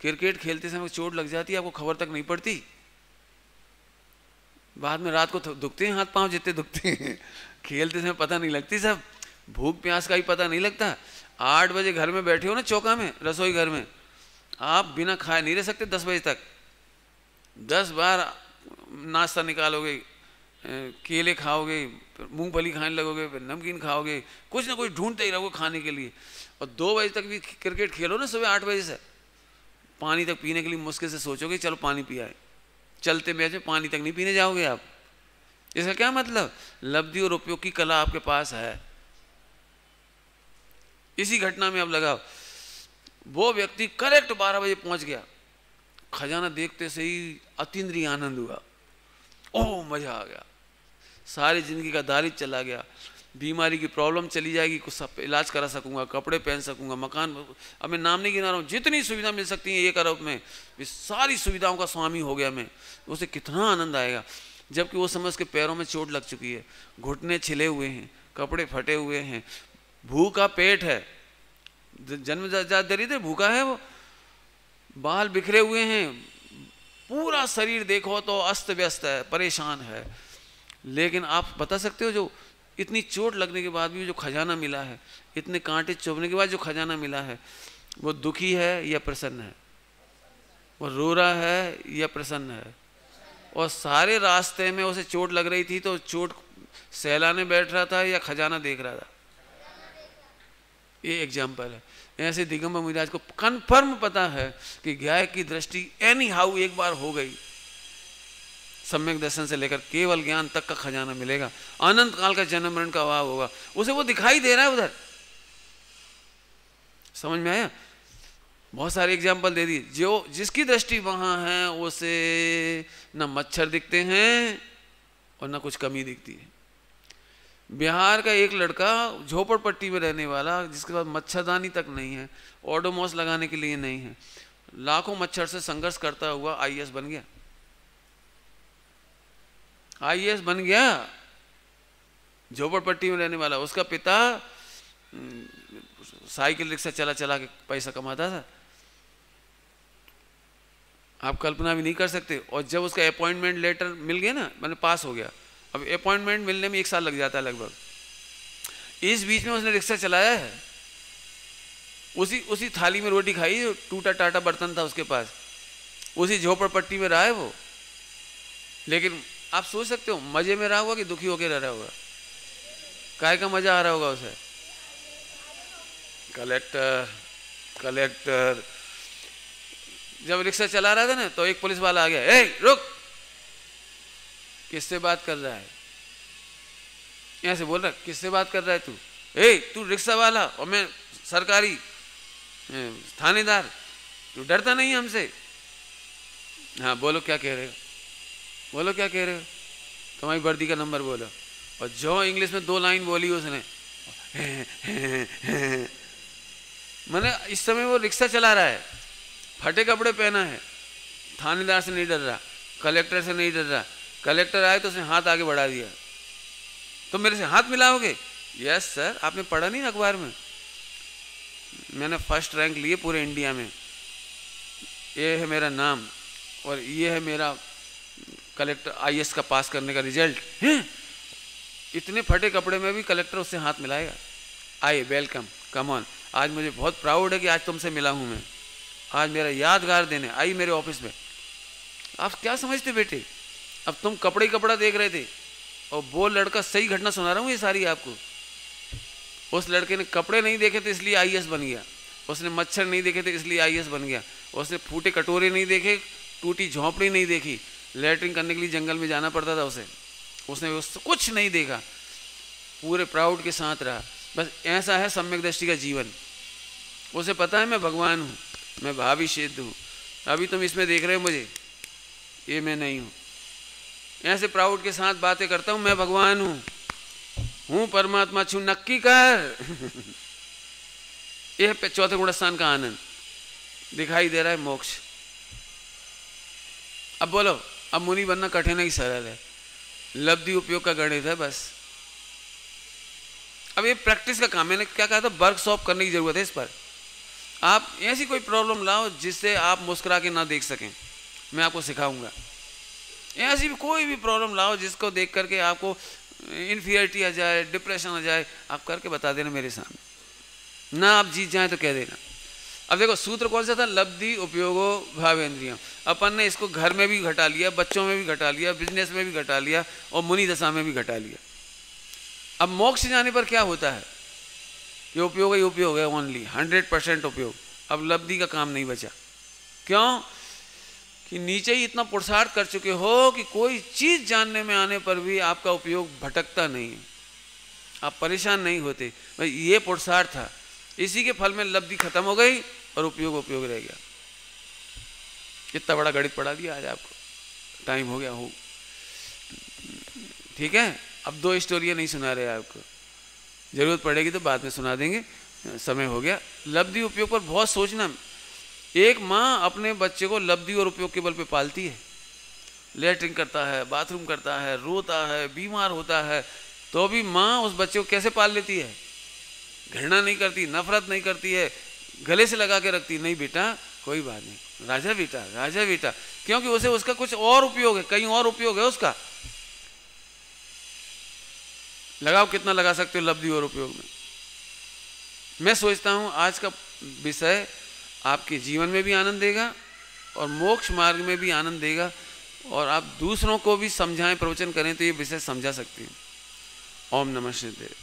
क्रिकेट खेलते समय चोट लग जाती है, आपको खबर तक नहीं पड़ती? बाद में रात को दुखते हैं हाथ पाँव जितने दुखते हैं। *laughs* खेलते समय पता नहीं लगती, सब भूख प्यास का भी पता नहीं लगता। आठ बजे घर में बैठे हो ना चौका में, रसोई घर में, आप बिना खाए नहीं रह सकते दस बजे तक। दस बार नाश्ता निकालोगे केले खाओगे मूंगफली खाने लगोगे, फिर नमकीन खाओगे, कुछ ना कुछ ढूंढते ही रहोगे खाने के लिए। और दो बजे तक भी क्रिकेट खेलो ना सुबह आठ बजे से। पानी तक पीने के लिए मुश्किल से सोचोगे, चलो पानी पियाए। चलते बैठे पानी तक नहीं पीने जाओगे आप। इसका क्या मतलब? लब्धि और उपयोग की कला आपके पास है। इसी घटना में अब लगाओ। वो व्यक्ति करेक्ट बारह बजे पहुँच गया। खजाना देखते से ही अतिद्रीय आनंद हुआ। ओह, मज़ा आ गया। सारी ज़िंदगी का दारिद चला गया। बीमारी की प्रॉब्लम चली जाएगी, कुछ सब इलाज करा सकूँगा, कपड़े पहन सकूँगा, मकान, अब मैं नाम नहीं गिना रहा हूँ, जितनी सुविधा मिल सकती है, एक अरब में इस सारी सुविधाओं का स्वामी हो गया मैं, उसे कितना आनंद आएगा। जबकि वो समझ के पैरों में चोट लग चुकी है, घुटने छिले हुए हैं, कपड़े फटे हुए हैं, भूखा पेट है जन्म दरिद्र भूखा है वो, बाल बिखरे हुए हैं, पूरा शरीर देखो तो अस्त व्यस्त है, परेशान है। लेकिन आप बता सकते हो जो इतनी चोट लगने के बाद भी जो खजाना मिला है, इतने कांटे चुभने के बाद जो खजाना मिला है, वो दुखी है या प्रसन्न है? वो रो रहा है या प्रसन्न है? और सारे रास्ते में उसे चोट लग रही थी तो चोट सहलाने बैठ रहा था या खजाना देख रहा था? ये एग्ज़ाम्पल है। ऐसे दिगंबर मुराज को कन्फर्म पता है कि गाय की दृष्टि एनी हाउ एक बार हो गई। सम्यक दर्शन से लेकर केवल ज्ञान तक का खजाना मिलेगा। अनंत काल का जन्म मरण का अभाव होगा। उसे वो दिखाई दे रहा है उधर। समझ में आया? बहुत सारे एग्ज़ाम्पल दे दी जो, जिसकी दृष्टि वहाँ है, उसे न मच्छर दिखते हैं और न कुछ कमी दिखती है। बिहार का एक लड़का झोपड़पट्टी में रहने वाला, जिसके पास मच्छरदानी तक नहीं है ओडोमोस लगाने के लिए नहीं है, लाखों मच्छर से संघर्ष करता हुआ आईएएस बन गया। आईएएस बन गया। झोपड़पट्टी में रहने वाला, उसका पिता साइकिल रिक्शा चला चला के पैसा कमाता था। आप कल्पना भी नहीं कर सकते। और जब उसका अपॉइंटमेंट लेटर मिल गया ना, मैंने पास हो गया। अब अपॉइंटमेंट मिलने में एक साल लग जाता है लगभग। इस बीच में उसने रिक्शा चलाया है। उसी उसी थाली में रोटी खाई, टूटा टाटा बर्तन था उसके पास। उसी झोपड़पट्टी में रहा है वो। लेकिन आप सोच सकते हो, मज़े में रहा होगा कि दुखी होकर रह रहा होगा? काय का मज़ा आ रहा होगा उसे? Collector collector. जब रिक्शा चला रहा था ना तो एक पुलिस वाला आ गया, ए, रुक! किससे बात कर रहा है? यहाँ से बोल रहा, किससे बात कर रहा है तू? ए, तू रिक्शा वाला और मैं सरकारी थानेदार। तू डरता नहीं हमसे? हाँ बोलो, क्या कह रहे हो? बोलो क्या कह रहे हो? तुम्हारी वर्दी का नंबर बोलो। और जो इंग्लिश में दो लाइन बोली उसने। मैंने इस समय वो रिक्शा चला रहा है। फटे कपड़े पहना है। थानेदार से नहीं डर रहा। कलेक्टर से नहीं डर रहा। कलेक्टर आए तो उसने हाथ आगे बढ़ा दिया। तो मेरे से हाथ मिलाओगे? यस सर आपने पढ़ा नहीं अखबार में? मैंने फ़र्स्ट रैंक लिए पूरे इंडिया में। ये है मेरा नाम और ये है मेरा कलेक्टर आईएएस का पास करने का रिज़ल्ट है? इतने फटे कपड़े में भी कलेक्टर उससे हाथ मिलाएगा। आइए वेलकम कम ऑन आज मुझे बहुत प्राउड है कि आज तुमसे मिला हूँ मैं। आज मेरा यादगार दिन है। आई मेरे ऑफ़िस में। आप क्या समझते बेटे? अब तुम कपड़े ही कपड़ा देख रहे थे। और वो लड़का सही घटना सुना रहा हूँ ये सारी आपको। उस लड़के ने कपड़े नहीं देखे थे इसलिए आईएएस बन गया। उसने मच्छर नहीं देखे थे इसलिए आईएएस बन गया। उसने फूटे कटोरे नहीं देखे, टूटी झोंपड़ी नहीं देखी। लेटरिन करने के लिए जंगल में जाना पड़ता था उसे। उसने उस कुछ नहीं देखा। पूरे प्राउड के साथ रहा। बस ऐसा है सम्यक दृष्टि का जीवन। उसे पता है मैं भगवान हूँ। मैं भावी सिद्ध हूँ। अभी तुम इसमें देख रहे हो मुझे। ये मैं नहीं हूँ। ऐसे प्राउड के साथ बातें करता हूँ, मैं भगवान हूँ। हूँ परमात्मा, छू नक्की कर। *laughs* यह चौथे गुणस्थान का आनंद। दिखाई दे रहा है मोक्ष। अब बोलो। अब मुनि बनना कठिन ही सरल है। लब्धि उपयोग का गणित है, बस। अब ये प्रैक्टिस का काम मैंने क्या कहा था? वर्कशॉप करने की ज़रूरत है इस पर। आप ऐसी कोई प्रॉब्लम लाओ, जिससे आप मुस्कुरा के ना देख सकें। मैं आपको सिखाऊँगा। ऐसी भी कोई भी प्रॉब्लम लाओ, जिसको देख करके आपको इन्फियरिटी आ जाए डिप्रेशन आ जाए, आप करके बता देना मेरे सामने। ना आप जीत जाए तो कह देना। अब देखो, सूत्र कौन सा था? लब्धि, उपयोगो भावेंद्रियों अपन ने इसको घर में भी घटा लिया, बच्चों में भी घटा लिया बिज़नेस में भी घटा लिया, और मुनि दशा में भी घटा लिया। अब मोक्ष जाने पर क्या होता है? ये उपयोग ही उपयोग है ओनली हंड्रेड परसेंट उपयोग। अब लब्धि का काम नहीं बचा। क्यों? कि नीचे ही इतना पुरुषार्थ कर चुके हो कि कोई चीज़ जानने में आने पर भी आपका उपयोग भटकता नहीं है। आप परेशान नहीं होते। भाई, ये पुरुषार्थ था। इसी के फल में लब्धि खत्म हो गई। और उपयोग उपयोग रह गया। इतना बड़ा गणित पढ़ा दिया आज आपको। टाइम हो गया, हो। ठीक है? अब दो स्टोरियाँ नहीं सुना रहे आपको। ज़रूरत पड़ेगी तो बाद में सुना देंगे। समय हो गया। लब्धि उपयोग पर बहुत सोचना। एक माँ अपने बच्चे को लब्धि और उपयोग के बल पे पालती है। लेटरिन करता है बाथरूम करता है, रोता है, बीमार होता है। तो भी माँ उस बच्चे को कैसे पाल लेती है? घृणा नहीं करती, नफरत नहीं करती है। गले से लगा के रखती, नहीं बेटा, कोई बात नहीं। राजा बेटा राजा बेटा। क्योंकि उसे उसका कुछ और उपयोग है, कहीं और उपयोग है उसका। लगाओ कितना लगा सकते हो लब्धि और उपयोग में। मैं सोचता हूँ, आज का विषय आपके जीवन में भी आनंद देगा और मोक्ष मार्ग में भी आनंद देगा और आप दूसरों को भी समझाएँ, प्रवचन करें तो ये विषय समझा सकते हैं। ओम नमः शिवदेव